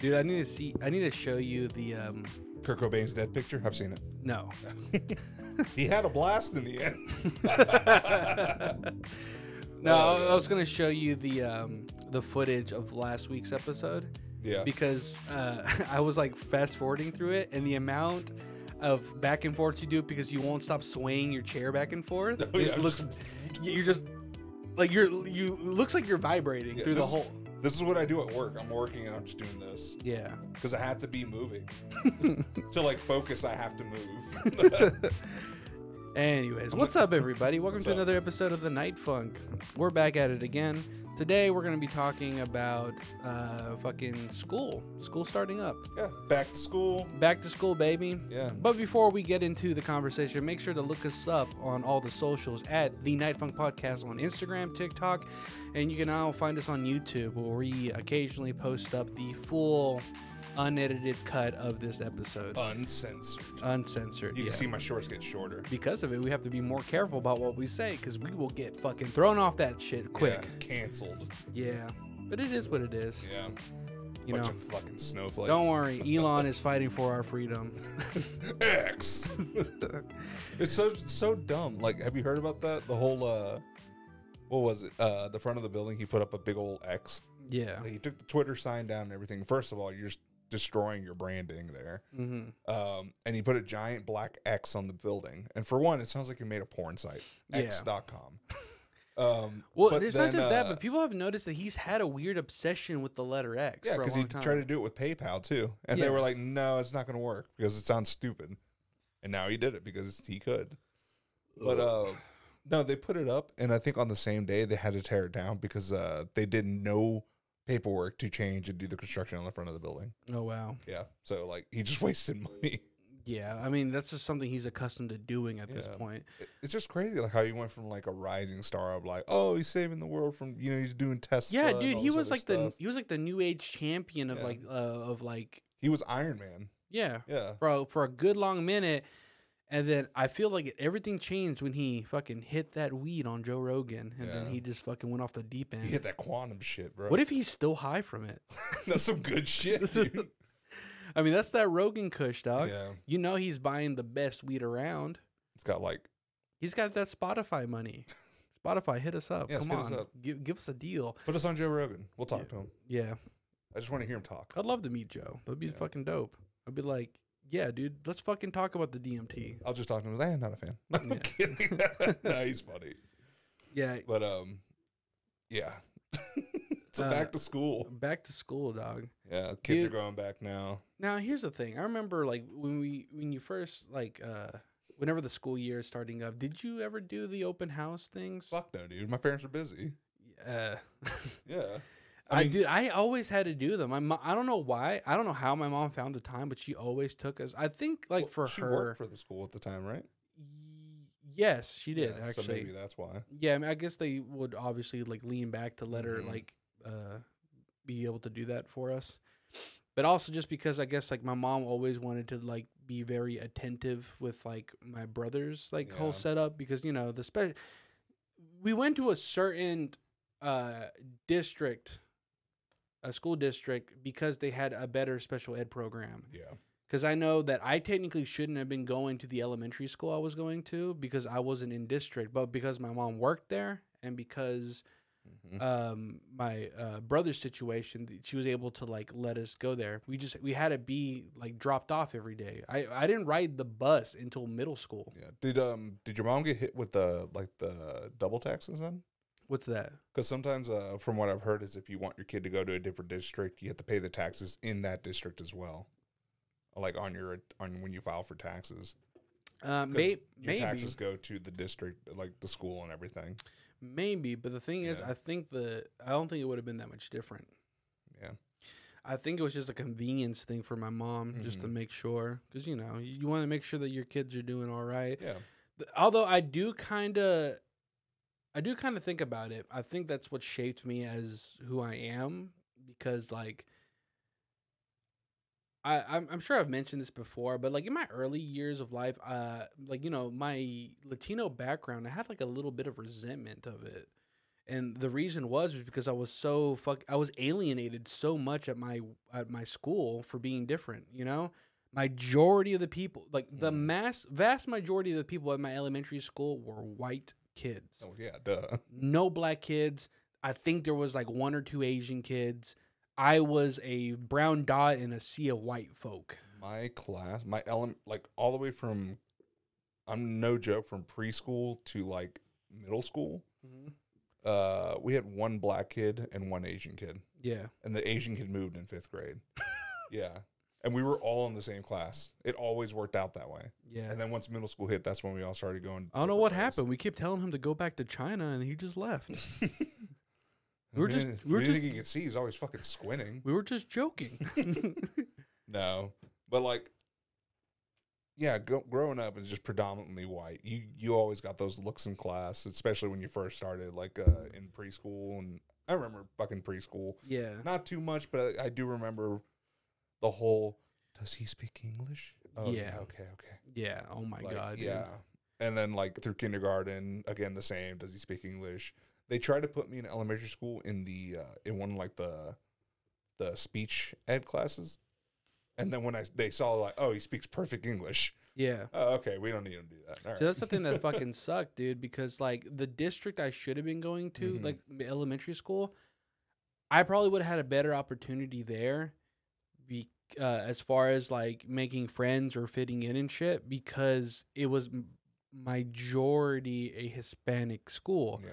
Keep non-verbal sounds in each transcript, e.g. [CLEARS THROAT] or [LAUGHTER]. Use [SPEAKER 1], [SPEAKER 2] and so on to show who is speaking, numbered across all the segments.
[SPEAKER 1] Dude, I need to see. I need to show you the. um
[SPEAKER 2] Kurt Cobain's dead picture. I've seen it.
[SPEAKER 1] No. [LAUGHS]
[SPEAKER 2] He had a blast in the end. [LAUGHS]
[SPEAKER 1] No, I was gonna show you the um the footage of last week's episode
[SPEAKER 2] Yeah.
[SPEAKER 1] because uh, [LAUGHS] I was like fast forwarding through it, and the amount of back and forth you do because you won't stop swaying your chair back and forth.
[SPEAKER 2] Oh, yeah,
[SPEAKER 1] it looks you're just like you're you looks like you're vibrating
[SPEAKER 2] Yeah,
[SPEAKER 1] through the whole.
[SPEAKER 2] This is what I do at work. I'm working and I'm just doing this
[SPEAKER 1] Yeah.
[SPEAKER 2] because I have to be moving. [LAUGHS] to like focus, I have to move. [LAUGHS]
[SPEAKER 1] Anyways, what's up, everybody? Welcome
[SPEAKER 2] What's
[SPEAKER 1] to
[SPEAKER 2] up?
[SPEAKER 1] another episode of the Night Funk. We're back at it again. Today, we're going to be talking about uh, fucking school. School starting up.
[SPEAKER 2] yeah. Back to school.
[SPEAKER 1] Back to school, baby.
[SPEAKER 2] Yeah.
[SPEAKER 1] But before we get into the conversation, make sure to look us up on all the socials at the Night Funk Podcast on Instagram, TikTok, and you can now find us on YouTube where we occasionally post up the full unedited cut of this episode,
[SPEAKER 2] Uncensored.
[SPEAKER 1] uncensored.
[SPEAKER 2] You
[SPEAKER 1] yeah.
[SPEAKER 2] can see my shorts get shorter.
[SPEAKER 1] because of it, we have to be more careful about what we say because we will get fucking thrown off that shit quick.
[SPEAKER 2] Yeah, canceled.
[SPEAKER 1] Yeah. But it is what it is.
[SPEAKER 2] Yeah.
[SPEAKER 1] You
[SPEAKER 2] Bunch
[SPEAKER 1] know.
[SPEAKER 2] of fucking snowflakes.
[SPEAKER 1] Don't worry, [LAUGHS] Elon is fighting for our freedom.
[SPEAKER 2] X. [LAUGHS] it's so so dumb. Like, have you heard about that? The whole uh, what was it? Uh, the front of the building. He put up a big old X.
[SPEAKER 1] Yeah.
[SPEAKER 2] He took the Twitter sign down and everything. First of all, you're just destroying your branding there.
[SPEAKER 1] hmm
[SPEAKER 2] Um, and he put a giant black X on the building. And for one, it sounds like he made a porn site.
[SPEAKER 1] Yeah.
[SPEAKER 2] X.com. [LAUGHS] Um,
[SPEAKER 1] Well, it's
[SPEAKER 2] then,
[SPEAKER 1] not just that,
[SPEAKER 2] uh,
[SPEAKER 1] but people have noticed that he's had a weird obsession with the letter X
[SPEAKER 2] Yeah, because he
[SPEAKER 1] time.
[SPEAKER 2] tried to do it with PayPal too, and they were like, "No, it's not going to work because it sounds stupid." And now he did it because he could. But uh, no, they put it up, and I think on the same day they had to tear it down because uh, they did no paperwork to change and do the construction on the front of the building.
[SPEAKER 1] oh wow.
[SPEAKER 2] Yeah, so like he just [LAUGHS] wasted money.
[SPEAKER 1] Yeah, I mean that's just something he's accustomed to doing at this point.
[SPEAKER 2] It's just crazy, like how he went from like a rising star of like, oh, he's saving the world from you know he's doing tests.
[SPEAKER 1] Yeah, dude, he was like the he was like the new age champion of
[SPEAKER 2] Yeah.
[SPEAKER 1] like uh, of like
[SPEAKER 2] he was Iron Man.
[SPEAKER 1] yeah,
[SPEAKER 2] Yeah,
[SPEAKER 1] for a, for a good long minute. And then I feel like everything changed when he fucking hit that weed on Joe Rogan, and then he just fucking went off the deep end.
[SPEAKER 2] he hit that quantum shit, bro.
[SPEAKER 1] What if he's still high from it? [LAUGHS]
[SPEAKER 2] That's some good shit, [LAUGHS] dude.
[SPEAKER 1] I mean, that's that Rogan Kush, dog.
[SPEAKER 2] yeah,
[SPEAKER 1] You know he's buying the best weed around.
[SPEAKER 2] it's got like
[SPEAKER 1] He's got that Spotify money. [LAUGHS] Spotify, hit us up.
[SPEAKER 2] Yes,
[SPEAKER 1] Come
[SPEAKER 2] hit us
[SPEAKER 1] on,
[SPEAKER 2] up.
[SPEAKER 1] give give us a deal.
[SPEAKER 2] Put us on Joe Rogan. We'll talk
[SPEAKER 1] Yeah.
[SPEAKER 2] to him.
[SPEAKER 1] Yeah,
[SPEAKER 2] I just want to hear him talk.
[SPEAKER 1] I'd love to meet Joe. That'd be
[SPEAKER 2] Yeah.
[SPEAKER 1] fucking dope. I'd be like, yeah, dude, let's fucking talk about the DMT.
[SPEAKER 2] I'll just talk to him. Hey, not a fan. [LAUGHS] I'm
[SPEAKER 1] Yeah.
[SPEAKER 2] kidding. [LAUGHS] no, he's funny.
[SPEAKER 1] Yeah,
[SPEAKER 2] But um, yeah. [LAUGHS] so
[SPEAKER 1] Uh,
[SPEAKER 2] back to school.
[SPEAKER 1] back to school, dog.
[SPEAKER 2] Yeah, kids
[SPEAKER 1] dude.
[SPEAKER 2] are going back now.
[SPEAKER 1] Now here's the thing. I remember like when we when you first like uh whenever the school year is starting up. Did you ever do the open house things?
[SPEAKER 2] Fuck no, dude. My parents are busy.
[SPEAKER 1] Uh,
[SPEAKER 2] Yeah.
[SPEAKER 1] I,
[SPEAKER 2] mean,
[SPEAKER 1] dude, I always had to do them. My I don't know why. I don't know how my mom found the time, but she always took us. I think like
[SPEAKER 2] well,
[SPEAKER 1] for
[SPEAKER 2] she
[SPEAKER 1] her.
[SPEAKER 2] worked for the school at the time, right?
[SPEAKER 1] y- yes, she did
[SPEAKER 2] Yeah,
[SPEAKER 1] actually.
[SPEAKER 2] So maybe that's why.
[SPEAKER 1] yeah, I mean, I guess they would obviously like lean back to let her
[SPEAKER 2] Mhm.
[SPEAKER 1] like uh be able to do that for us. But also just because I guess like my mom always wanted to like be very attentive with like my brother's like whole setup because you know the spe- we went to a certain uh district a school district because they had a better special ed program
[SPEAKER 2] Yeah.
[SPEAKER 1] because I know that I technically shouldn't have been going to the elementary school I was going to because I wasn't in district, but because my mom worked there and because
[SPEAKER 2] Mhm.
[SPEAKER 1] um, my uh, brother's situation, she was able to like let us go there. We just we had to be like dropped off every day. I I didn't ride the bus until middle school.
[SPEAKER 2] Yeah. Did um did your mom get hit with the like the double taxes then?
[SPEAKER 1] What's that?
[SPEAKER 2] Because sometimes, uh, from what I've heard, is if you want your kid to go to a different district, you have to pay the taxes in that district as well, like on your on when you file for taxes.
[SPEAKER 1] Uh, may-
[SPEAKER 2] your
[SPEAKER 1] maybe
[SPEAKER 2] taxes go to the district, like the school and everything.
[SPEAKER 1] maybe, but the thing is,
[SPEAKER 2] Yeah.
[SPEAKER 1] I think the I don't think it would have been that much different.
[SPEAKER 2] Yeah,
[SPEAKER 1] I think it was just a convenience thing for my mom, just to
[SPEAKER 2] Mhm.
[SPEAKER 1] make sure, because you know you, want to make sure that your kids are doing all right.
[SPEAKER 2] yeah,
[SPEAKER 1] Th- Although I do kind of, I do kind of think about it. I think that's what shaped me as who I am because like. I, I'm, I'm sure I've mentioned this before, but like in my early years of life, uh, like you know, my Latino background, I had like a little bit of resentment of it, And the reason was because I was so fuck I was alienated so much at my at my school for being different, you know? Majority of the people, like the
[SPEAKER 2] Mhm.
[SPEAKER 1] mass vast majority of the people at my elementary school were white kids.
[SPEAKER 2] Oh yeah, duh.
[SPEAKER 1] No black kids. I think there was like one or two Asian kids. I was a brown dot in a sea of white folk.
[SPEAKER 2] My class, my element, like all the way from, I'm no joke, from preschool to like middle school. Uh, we had one black kid and one Asian kid,
[SPEAKER 1] Yeah.
[SPEAKER 2] and the Asian kid moved in fifth grade. [LAUGHS] yeah, and we were all in the same class. It always worked out that way.
[SPEAKER 1] Yeah.
[SPEAKER 2] And then once middle school hit, that's when we all started going.
[SPEAKER 1] I don't know what happened. We kept telling him to go back to China and he just left. [LAUGHS] [LAUGHS]
[SPEAKER 2] we
[SPEAKER 1] were just- we were just-
[SPEAKER 2] you could see he's always fucking squinting.
[SPEAKER 1] we were just joking. [LAUGHS]
[SPEAKER 2] No, but like, yeah, go, growing up is just predominantly white. You you always got those looks in class, especially when you first started, like uh, in preschool. And I remember fucking preschool,
[SPEAKER 1] yeah.
[SPEAKER 2] not too much, but I, I do remember the whole. Does he speak English? Oh,
[SPEAKER 1] Yeah.
[SPEAKER 2] Okay. Okay.
[SPEAKER 1] Yeah. Oh my
[SPEAKER 2] Like,
[SPEAKER 1] god. dude.
[SPEAKER 2] Yeah. And then like through kindergarten, again the same. Does he speak English? They tried to put me in elementary school in the uh, in one like the the speech ed classes, and then when I they saw like oh he speaks perfect English.
[SPEAKER 1] Yeah.
[SPEAKER 2] Oh okay, we don't need him to do that. All right.
[SPEAKER 1] So that's something that [LAUGHS] fucking sucked, dude. Because like the district I should have been going to,
[SPEAKER 2] Mhm.
[SPEAKER 1] like elementary school, I probably would have had a better opportunity there, be uh, as far as like making friends or fitting in and shit, because it was majority a Hispanic school.
[SPEAKER 2] yeah.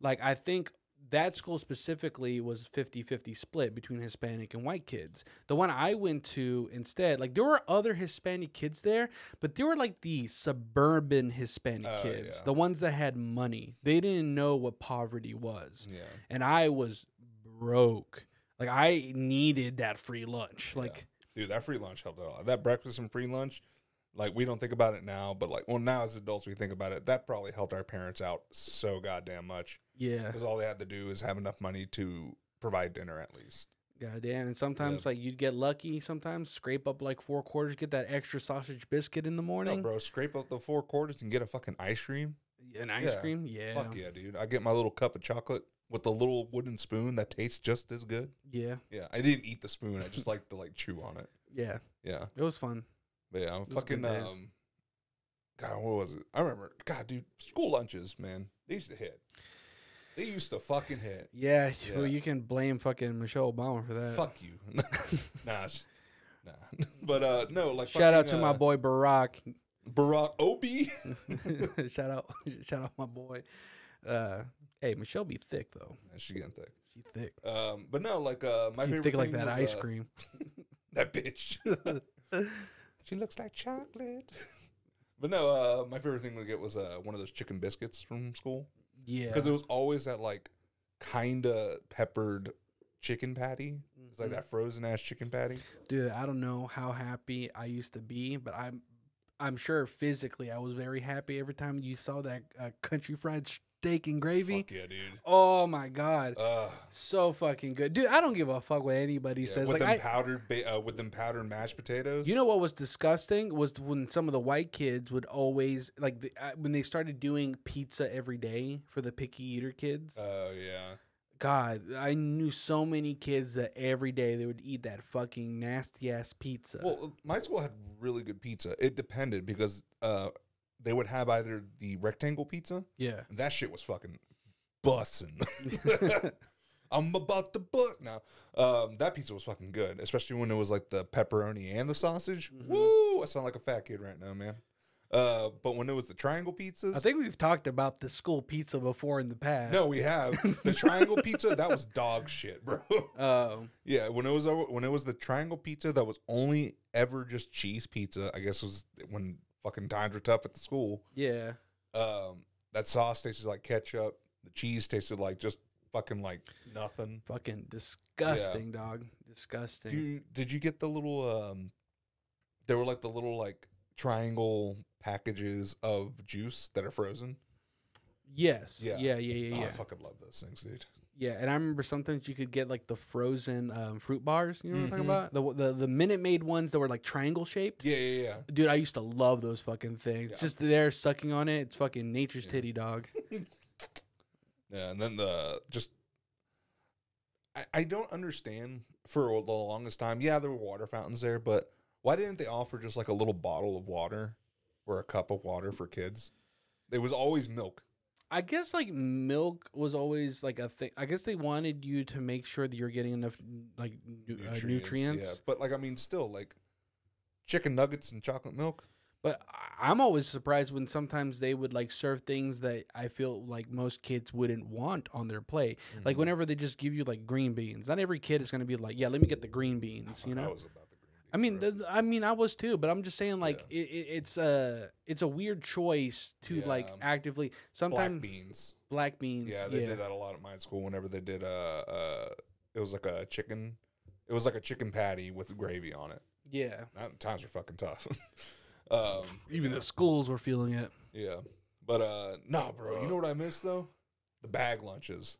[SPEAKER 1] Like I think that school specifically was 50-50 split between Hispanic and white kids. The one I went to instead, like there were other Hispanic kids there, but they were like the suburban Hispanic
[SPEAKER 2] Oh,
[SPEAKER 1] kids,
[SPEAKER 2] yeah.
[SPEAKER 1] the ones that had money. They didn't know what poverty was.
[SPEAKER 2] Yeah.
[SPEAKER 1] And I was broke. Like I needed that free lunch.
[SPEAKER 2] Yeah.
[SPEAKER 1] Like
[SPEAKER 2] Dude, that free lunch helped a lot. That breakfast and free lunch, like we don't think about it now, but like well now as adults we think about it. That probably helped our parents out so goddamn much
[SPEAKER 1] yeah.
[SPEAKER 2] because all they had to do is have enough money to provide dinner at least.
[SPEAKER 1] Goddamn. And sometimes like you'd get lucky sometimes, scrape up like four quarters, get that extra sausage biscuit in the morning.
[SPEAKER 2] No, bro, scrape up the four quarters and get a fucking ice cream.
[SPEAKER 1] An ice
[SPEAKER 2] Yeah.
[SPEAKER 1] cream. Yeah.
[SPEAKER 2] Fuck yeah, dude. I get my little cup of chocolate with the little wooden spoon that tastes just as good.
[SPEAKER 1] Yeah.
[SPEAKER 2] Yeah, I didn't eat the spoon. I just like to like chew on it.
[SPEAKER 1] Yeah.
[SPEAKER 2] Yeah,
[SPEAKER 1] It was fun.
[SPEAKER 2] but yeah, I'm fucking um. God, what was it? I remember. God, dude, school lunches, man, they used to hit. They used to fucking hit.
[SPEAKER 1] Yeah, well, you can blame fucking Michelle Obama for that.
[SPEAKER 2] Fuck you. [LAUGHS] nah, nah. [LAUGHS] But uh, no, like
[SPEAKER 1] Shout out to
[SPEAKER 2] fucking,
[SPEAKER 1] my
[SPEAKER 2] uh,
[SPEAKER 1] boy Barack.
[SPEAKER 2] Barack Obi. [LAUGHS]
[SPEAKER 1] shout out, shout out my boy. Uh, hey, Michelle be thick though.
[SPEAKER 2] She's getting thick.
[SPEAKER 1] She thick.
[SPEAKER 2] Um, but no, like uh, my
[SPEAKER 1] she
[SPEAKER 2] favorite
[SPEAKER 1] thick like that
[SPEAKER 2] was,
[SPEAKER 1] ice
[SPEAKER 2] uh,
[SPEAKER 1] cream. [LAUGHS]
[SPEAKER 2] That bitch. [LAUGHS] she looks like chocolate. [LAUGHS] but no, uh, my favorite thing to get was uh, one of those chicken biscuits from school
[SPEAKER 1] Yeah.
[SPEAKER 2] because it was always that like kind of peppered chicken patty. It's like
[SPEAKER 1] Mhm.
[SPEAKER 2] that frozen ass chicken patty.
[SPEAKER 1] Dude, I don't know how happy I used to be, but I'm I'm sure physically I was very happy every time you saw that uh, country fried steak and gravy.
[SPEAKER 2] Fuck yeah, dude.
[SPEAKER 1] Oh my god.
[SPEAKER 2] Uh,
[SPEAKER 1] So fucking good. Dude, I don't give a fuck what anybody
[SPEAKER 2] yeah,
[SPEAKER 1] says.
[SPEAKER 2] with
[SPEAKER 1] Like
[SPEAKER 2] them
[SPEAKER 1] I,
[SPEAKER 2] powdered ba- uh, with them powdered mashed potatoes.
[SPEAKER 1] You know what was disgusting was when some of the white kids would always like the, uh, when they started doing pizza every day for the picky eater kids.
[SPEAKER 2] Oh yeah.
[SPEAKER 1] God, I knew so many kids that every day they would eat that fucking nasty ass pizza.
[SPEAKER 2] Well, my school had really good pizza. It depended because uh, they would have either the rectangle pizza.
[SPEAKER 1] yeah,
[SPEAKER 2] That shit was fucking bussin'. [LAUGHS] [LAUGHS] I'm about to bust now. Um, that pizza was fucking good, especially when it was like the pepperoni and the sausage.
[SPEAKER 1] Mhm.
[SPEAKER 2] Woo! I sound like a fat kid right now, man. Uh, but when it was the triangle pizzas,
[SPEAKER 1] I think we've talked about the school pizza before in the past.
[SPEAKER 2] no, we have the [LAUGHS] triangle pizza. That was dog shit, bro.
[SPEAKER 1] Oh,
[SPEAKER 2] yeah, when it was when it was the triangle pizza that was only ever just cheese pizza. I guess was when fucking times were tough at the school.
[SPEAKER 1] yeah.
[SPEAKER 2] Um, that sauce tasted like ketchup. The cheese tasted like just fucking like nothing.
[SPEAKER 1] Fucking disgusting, dog. Disgusting.
[SPEAKER 2] Did you, did you get the little um? There were like the little like triangle packages of juice that are frozen.
[SPEAKER 1] yes.
[SPEAKER 2] Yeah.
[SPEAKER 1] Yeah. Yeah. Yeah.
[SPEAKER 2] Oh,
[SPEAKER 1] Yeah.
[SPEAKER 2] I fucking love those things, dude.
[SPEAKER 1] Yeah, and I remember sometimes you could get like the frozen um, fruit bars. You know what I'm talking
[SPEAKER 2] Mhm.
[SPEAKER 1] about? The the the Minute Maid ones that were like triangle shaped.
[SPEAKER 2] Yeah, yeah, yeah.
[SPEAKER 1] Dude, I used to love those fucking things.
[SPEAKER 2] Yeah.
[SPEAKER 1] Just there sucking on it. It's fucking nature's
[SPEAKER 2] Yeah.
[SPEAKER 1] titty dog. [LAUGHS]
[SPEAKER 2] Yeah, and then the just I, I don't understand for the longest time. Yeah, there were water fountains there, but why didn't they offer just like a little bottle of water or a cup of water for kids? It was always milk.
[SPEAKER 1] I guess like milk was always like a thing. I guess they wanted you to make sure that you're getting enough like nu- nutrients. Uh, nutrients.
[SPEAKER 2] Yeah, but like I mean, still like chicken nuggets and chocolate milk.
[SPEAKER 1] But I'm always surprised when sometimes they would like serve things that I feel like most kids wouldn't want on their plate. Like
[SPEAKER 2] Mhm.
[SPEAKER 1] whenever they just give you like green beans, not every kid is gonna be like, yeah, let me get the green beans. You
[SPEAKER 2] I
[SPEAKER 1] know.
[SPEAKER 2] Was about the green
[SPEAKER 1] I mean, th- I mean, I was too, but I'm just saying, like, it, it, it's a, it's a weird choice to like
[SPEAKER 2] Yeah.
[SPEAKER 1] actively.
[SPEAKER 2] black
[SPEAKER 1] Sometimes
[SPEAKER 2] beans.
[SPEAKER 1] black beans.
[SPEAKER 2] Yeah, they did that a lot at my school. Whenever they did, uh, uh, it was like a chicken. It was like a chicken patty with gravy on it.
[SPEAKER 1] Yeah.
[SPEAKER 2] That, times were fucking tough. [LAUGHS] um, [LAUGHS]
[SPEAKER 1] Even the schools were feeling it.
[SPEAKER 2] yeah, but uh, no, bro. You know what I miss though? The bag lunches.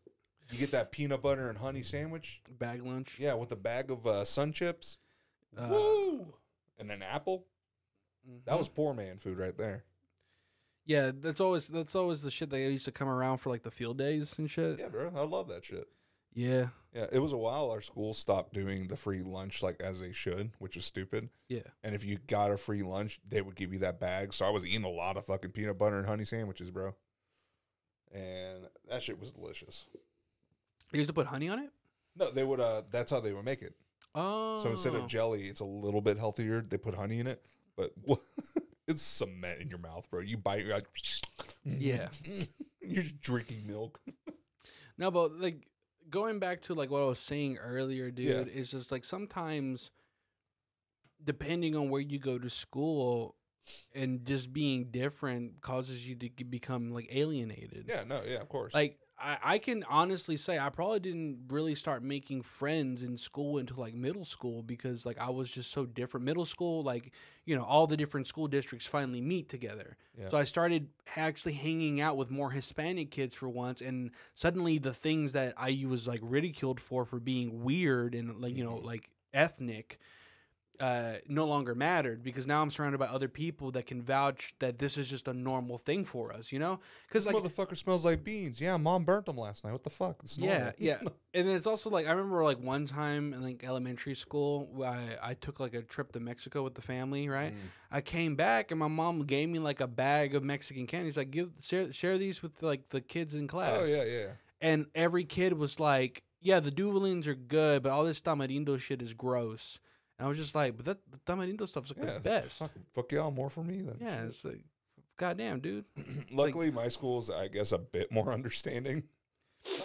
[SPEAKER 2] You get that peanut butter and honey sandwich.
[SPEAKER 1] Bag lunch.
[SPEAKER 2] Yeah, with a bag of uh, sun chips.
[SPEAKER 1] Uh,
[SPEAKER 2] Woo! And then apple. That
[SPEAKER 1] mhm.
[SPEAKER 2] was poor man food right there.
[SPEAKER 1] Yeah, that's always that's always the shit they used to come around for like the field days and shit.
[SPEAKER 2] Yeah, bro. I love that shit.
[SPEAKER 1] Yeah.
[SPEAKER 2] Yeah, it was a while our school stopped doing the free lunch like as they should, which is stupid.
[SPEAKER 1] Yeah.
[SPEAKER 2] And if you got a free lunch, they would give you that bag. So I was eating a lot of fucking peanut butter and honey sandwiches, bro. And that shit was delicious.
[SPEAKER 1] You used to put honey on it.
[SPEAKER 2] No, they would uh that's how they would make it.
[SPEAKER 1] Oh.
[SPEAKER 2] So instead of oh. jelly, it's a little bit healthier. They put honey in it, but [LAUGHS] it's cement in your mouth, bro. You bite, you're like,
[SPEAKER 1] Yeah. [LAUGHS]
[SPEAKER 2] you're just drinking milk. [LAUGHS]
[SPEAKER 1] No, but like going back to like what I was saying earlier, dude,
[SPEAKER 2] Yeah.
[SPEAKER 1] it's just like sometimes depending on where you go to school and just being different causes you to become like alienated.
[SPEAKER 2] Yeah, no, yeah, of course.
[SPEAKER 1] Like I, I can honestly say I probably didn't really start making friends in school until like middle school because like I was just so different. Middle school, like, you know, all the different school districts finally meet together.
[SPEAKER 2] Yeah.
[SPEAKER 1] So I started actually hanging out with more Hispanic kids for once and suddenly the things that I was like ridiculed for for being weird and like, you know,
[SPEAKER 2] Mhm.
[SPEAKER 1] like ethnic uh, no longer mattered because now I'm surrounded by other people that can vouch that this is just a normal thing for us, you know? Because like
[SPEAKER 2] motherfucker smells like beans. Yeah, mom burnt them last night. What the fuck? It's
[SPEAKER 1] Yeah,
[SPEAKER 2] normal.
[SPEAKER 1] yeah. [LAUGHS] And then it's also like I remember like one time in like elementary school, I, I took like a trip to Mexico with the family. Right,
[SPEAKER 2] Mm.
[SPEAKER 1] I came back and my mom gave me like a bag of Mexican candies. Like give share share these with like the kids in class.
[SPEAKER 2] Oh yeah, yeah.
[SPEAKER 1] And every kid was like, "Yeah, the Duvalines are good, but all this tamarindo shit is gross." And I was just like, "But that the tamarindo stuff's like
[SPEAKER 2] yeah
[SPEAKER 1] the best."
[SPEAKER 2] Fuck, fuck y'all more for me then.
[SPEAKER 1] Yeah,
[SPEAKER 2] Shit.
[SPEAKER 1] it's like, goddamn, dude. [CLEARS THROAT]
[SPEAKER 2] Luckily, my school's I guess a bit more [LAUGHS] understanding.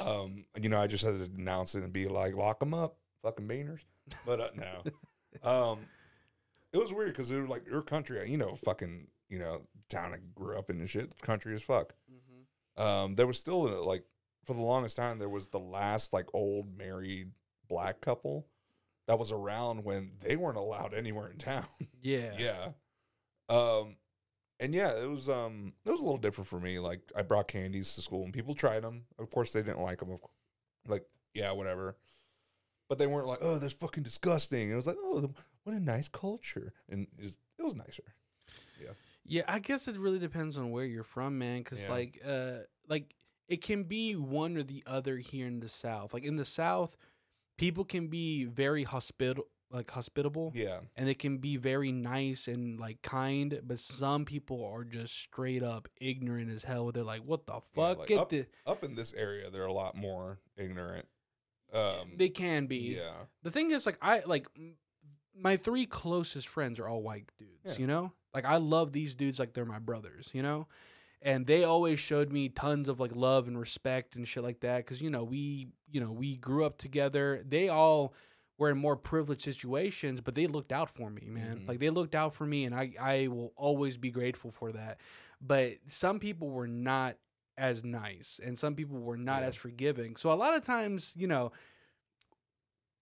[SPEAKER 2] Um, you know, I just had to announce it and be like, "Lock them up, fucking beaners." But uh, no, [LAUGHS] um, it was weird because they were like your country, you know, fucking, you know, town I grew up in and shit, country as fuck. Um, there was still uh, like for the longest time there was the last like old married black couple that was around when they weren't allowed anywhere in town. [LAUGHS]
[SPEAKER 1] Yeah.
[SPEAKER 2] yeah. Um, and yeah, it was um, it was a little different for me. Like I brought candies to school and people tried them. Of course, they didn't like them. Of course. Like yeah, whatever. But they weren't like, oh, that's fucking disgusting. It was like, oh, what a nice culture, and it was, it was nicer.
[SPEAKER 1] Yeah. Yeah, I guess it really depends on where you're from, man. Because
[SPEAKER 2] Yeah.
[SPEAKER 1] like, uh, like it can be one or the other here in the South. Like in the South, people can be very hospitable, like hospitable,
[SPEAKER 2] Yeah,
[SPEAKER 1] and they can be very nice and like kind. But some people are just straight up ignorant as hell. They're like, "What the
[SPEAKER 2] Yeah,
[SPEAKER 1] fuck?
[SPEAKER 2] like
[SPEAKER 1] Get
[SPEAKER 2] up-
[SPEAKER 1] the."
[SPEAKER 2] up in this area, they're a lot more ignorant. Um,
[SPEAKER 1] They can be.
[SPEAKER 2] yeah,
[SPEAKER 1] The thing is, like, I like my three closest friends are all white dudes.
[SPEAKER 2] Yeah.
[SPEAKER 1] You know, like I love these dudes like they're my brothers. You know, and they always showed me tons of like love and respect and shit like that. Because you know we, you know, we grew up together. They all were in more privileged situations, but they looked out for me, man.
[SPEAKER 2] Mhm.
[SPEAKER 1] Like they looked out for me, and I I will always be grateful for that. But some people were not as nice, and some people were not
[SPEAKER 2] Yeah.
[SPEAKER 1] as forgiving. So a lot of times, you know.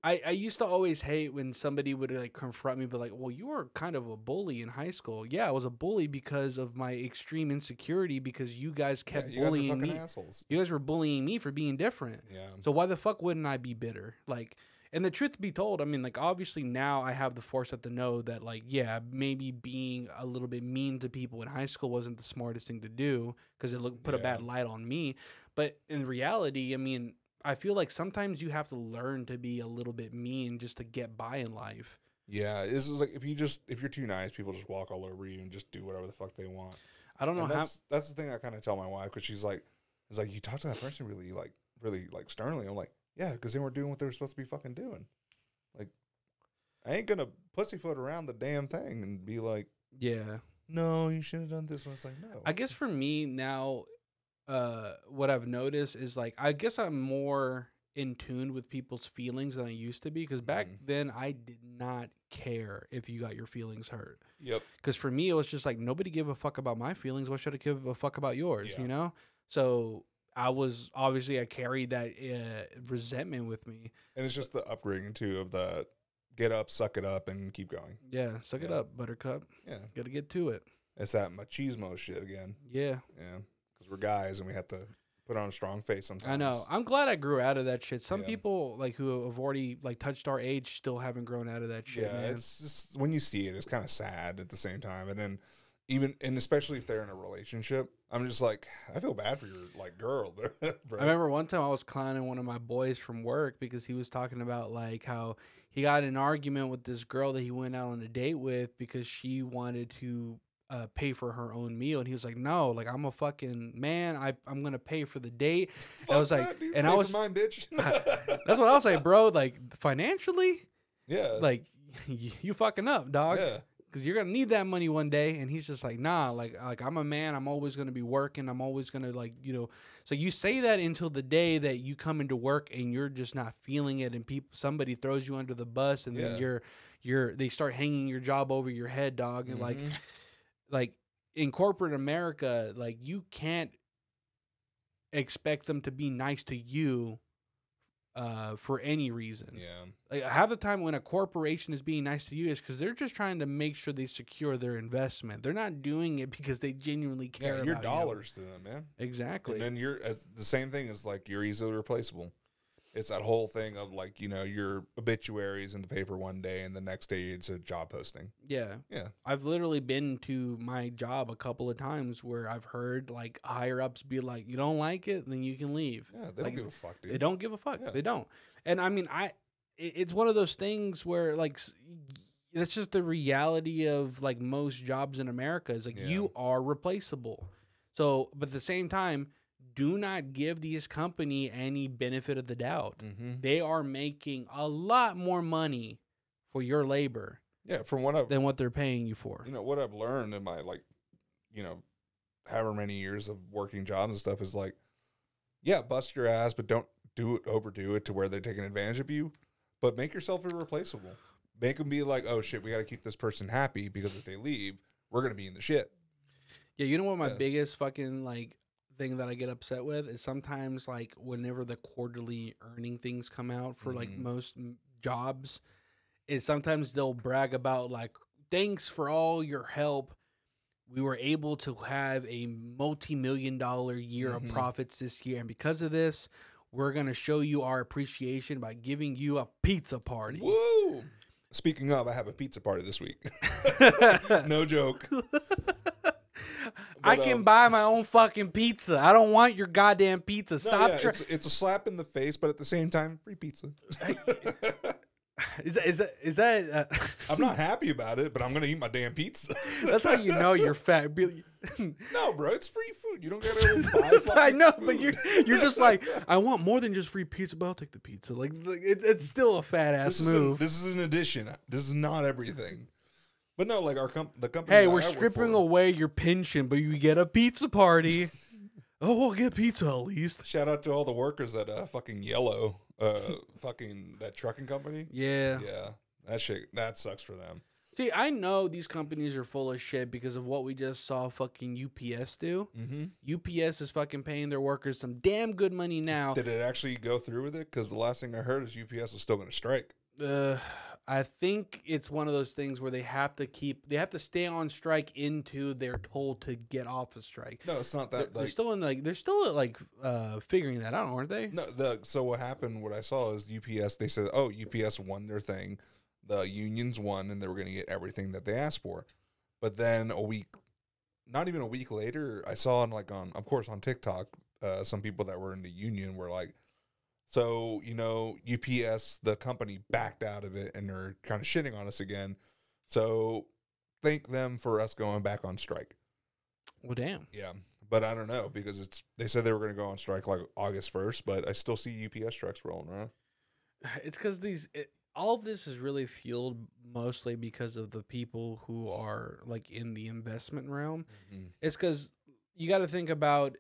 [SPEAKER 1] I, I used to always hate when somebody would like confront me, but like, well, you were kind of a bully in high school. Yeah, I was a bully because of my extreme insecurity because you guys kept yeah,
[SPEAKER 2] you guys
[SPEAKER 1] bullying
[SPEAKER 2] fucking
[SPEAKER 1] me.
[SPEAKER 2] assholes.
[SPEAKER 1] You guys were bullying me for being different.
[SPEAKER 2] Yeah,
[SPEAKER 1] So why the fuck wouldn't I be bitter? Like, and the truth be told, I mean, like, obviously now I have the foresight to know that, like, yeah, maybe being a little bit mean to people in high school wasn't the smartest thing to do because it looked, put a bad light on me. But in reality, I mean, I feel like sometimes you have to learn to be a little bit mean just to get by in life.
[SPEAKER 2] Yeah, this is like if you just if you're too nice, people just walk all over you and just do whatever the fuck they want.
[SPEAKER 1] I don't know
[SPEAKER 2] And
[SPEAKER 1] how.
[SPEAKER 2] that's that's the thing I kind of tell my wife because she's like, it's like you talk to that person really like really like sternly. I'm like, yeah, because they weren't doing what they were supposed to be fucking doing. Like, I ain't gonna pussyfoot around the damn thing and be like,
[SPEAKER 1] Yeah.
[SPEAKER 2] no, you should have done this one. It's like, no,
[SPEAKER 1] I guess for me now, uh, what I've noticed is like I guess I'm more in tune with people's feelings than I used to be because back
[SPEAKER 2] Mhm.
[SPEAKER 1] then I did not care if you got your feelings hurt.
[SPEAKER 2] yep,
[SPEAKER 1] Because for me, it was just like nobody give a fuck about my feelings. Why should I give a fuck about yours?
[SPEAKER 2] Yeah.
[SPEAKER 1] You know. So I was obviously I carried that uh, resentment with me.
[SPEAKER 2] and it's just the upbringing too of the get up, suck it up, and keep going.
[SPEAKER 1] Yeah, suck it up, Buttercup.
[SPEAKER 2] Yeah,
[SPEAKER 1] Got to get to it.
[SPEAKER 2] it's that machismo shit again.
[SPEAKER 1] Yeah,
[SPEAKER 2] Yeah, because we're guys and we have to put on a strong face sometimes.
[SPEAKER 1] I know. I'm glad I grew out of that shit. Some
[SPEAKER 2] Yeah.
[SPEAKER 1] people like who have already like touched our age still haven't grown out of that shit,
[SPEAKER 2] yeah,
[SPEAKER 1] man.
[SPEAKER 2] it's just when you see it, it's kind of sad at the same time. And then even and especially if they're in a relationship, I'm just like, I feel bad for your like girl, [LAUGHS] bro.
[SPEAKER 1] I remember one time I was clowning one of my boys from work because he was talking about like how he got in an argument with this girl that he went out on a date with because she wanted to uh, pay for her own meal, and he was like, "No, like I'm a fucking man. I I'm gonna pay for the date." I was like-
[SPEAKER 2] that,
[SPEAKER 1] and I was-
[SPEAKER 2] mine, bitch. [LAUGHS]
[SPEAKER 1] That's what I was like, bro. Like financially,
[SPEAKER 2] yeah,
[SPEAKER 1] like [LAUGHS] you fucking up, dog.
[SPEAKER 2] yeah,
[SPEAKER 1] because you're gonna need that money one day and he's just like nah like like i'm a man i'm always gonna be working i'm always gonna like you know so you say that until the day that you come into work and you're just not feeling it and people somebody throws you under the bus and
[SPEAKER 2] Yeah.
[SPEAKER 1] then you're you're they start hanging your job over your head dog and like
[SPEAKER 2] Mhm.
[SPEAKER 1] Like in corporate america like you can't expect them to be nice to you uh, for any reason
[SPEAKER 2] yeah,
[SPEAKER 1] like half the time when a corporation is being nice to you is because they're just trying to make sure they secure their investment. They're not doing it because they genuinely care
[SPEAKER 2] yeah. Your
[SPEAKER 1] about you.
[SPEAKER 2] dollars to them, man.
[SPEAKER 1] Exactly.
[SPEAKER 2] And then you're as the same thing is like you're easily replaceable. It's that whole thing of like you know your obituaries in the paper one day and the next day it's a job posting.
[SPEAKER 1] yeah.
[SPEAKER 2] Yeah.
[SPEAKER 1] I've literally been to my job a couple of times where I've heard like higher ups be like, "You don't like it, then you can leave."
[SPEAKER 2] Yeah, they
[SPEAKER 1] Like,
[SPEAKER 2] don't give a fuck, dude.
[SPEAKER 1] They don't give a fuck.
[SPEAKER 2] Yeah.
[SPEAKER 1] They don't. And I mean, I it's one of those things where like that's just the reality of like most jobs in America is like
[SPEAKER 2] Yeah.
[SPEAKER 1] you are replaceable. So, but at the same time, do not give these company any benefit of the doubt.
[SPEAKER 2] Mm-hmm.
[SPEAKER 1] They are making a lot more money for your labor
[SPEAKER 2] Yeah, from what I've
[SPEAKER 1] than what they're paying you for.
[SPEAKER 2] you know what I've learned in my like, you know, however many years of working jobs and stuff is like, yeah, bust your ass, but don't do it overdo it to where they're taking advantage of you. But make yourself irreplaceable. Make them be like, oh shit, we got to keep this person happy because if they leave, we're gonna be in the shit.
[SPEAKER 1] Yeah, you know what my
[SPEAKER 2] Yeah.
[SPEAKER 1] biggest fucking like thing that I get upset with is sometimes like whenever the quarterly earning things come out for like
[SPEAKER 2] Mhm.
[SPEAKER 1] most jobs, is sometimes they'll brag about like thanks for all your help. We were able to have a multi-million dollar year
[SPEAKER 2] Mhm.
[SPEAKER 1] of profits this year, and because of this, we're gonna show you our appreciation by giving you a pizza party.
[SPEAKER 2] Woo! Speaking of, I have a pizza party this week. [LAUGHS] [LAUGHS] no joke. [LAUGHS]
[SPEAKER 1] I can
[SPEAKER 2] um,
[SPEAKER 1] buy my own fucking pizza. I don't want your goddamn pizza.
[SPEAKER 2] No,
[SPEAKER 1] Stop
[SPEAKER 2] yeah,
[SPEAKER 1] trying.
[SPEAKER 2] it's, it's a slap in the face, but at the same time, free pizza. [LAUGHS]
[SPEAKER 1] Is that is that is that? Uh, [LAUGHS]
[SPEAKER 2] I'm not happy about it, but I'm gonna eat my damn pizza. [LAUGHS]
[SPEAKER 1] that's how you know you're fat.
[SPEAKER 2] No, bro, it's free food. You don't gotta buy
[SPEAKER 1] I know,
[SPEAKER 2] food.
[SPEAKER 1] but you're you're just like I want more than just free pizza, but I'll take the pizza. Like, like it, it's still a fat ass
[SPEAKER 2] this is, an,
[SPEAKER 1] move.
[SPEAKER 2] this is an addition. This is not everything. But no, like our comp- the company.
[SPEAKER 1] hey, we're stripping away your pension, but you get a pizza party. [LAUGHS] oh, we'll get pizza at least.
[SPEAKER 2] Shout out to all the workers at uh, fucking Yellow, uh, [LAUGHS] fucking that trucking company.
[SPEAKER 1] Yeah.
[SPEAKER 2] Yeah, that shit that sucks for them.
[SPEAKER 1] See, I know these companies are full of shit because of what we just saw fucking UPS do.
[SPEAKER 2] Mm-hmm.
[SPEAKER 1] UPS is fucking paying their workers some damn good money now.
[SPEAKER 2] Did it actually go through with it? Because the last thing I heard is UPS was still going to strike.
[SPEAKER 1] Uh, I think it's one of those things where they have to keep they have to stay on strike into they're told to get off a strike.
[SPEAKER 2] No, it's not
[SPEAKER 1] They're,
[SPEAKER 2] that.
[SPEAKER 1] they're still in like they're still like uh figuring that out, aren't they?
[SPEAKER 2] no, the so what happened? What I saw is UPS. They said, "Oh, UPS won their thing. The unions won, and they were going to get everything that they asked for." But then a week, not even a week later, I saw on like on of course on TikTok uh, some people that were in the union were like, so you know, UPS the company backed out of it and they're kind of shitting on us again. So thank them for us going back on strike.
[SPEAKER 1] Well, damn.
[SPEAKER 2] Yeah, but I don't know because it's they said they were going to go on strike like August first, but I still see UPS trucks rolling around. [SIGHS]
[SPEAKER 1] It's because these it, all this is really fueled mostly because of the people who are like in the investment realm. Mm-hmm. It's because you got to think about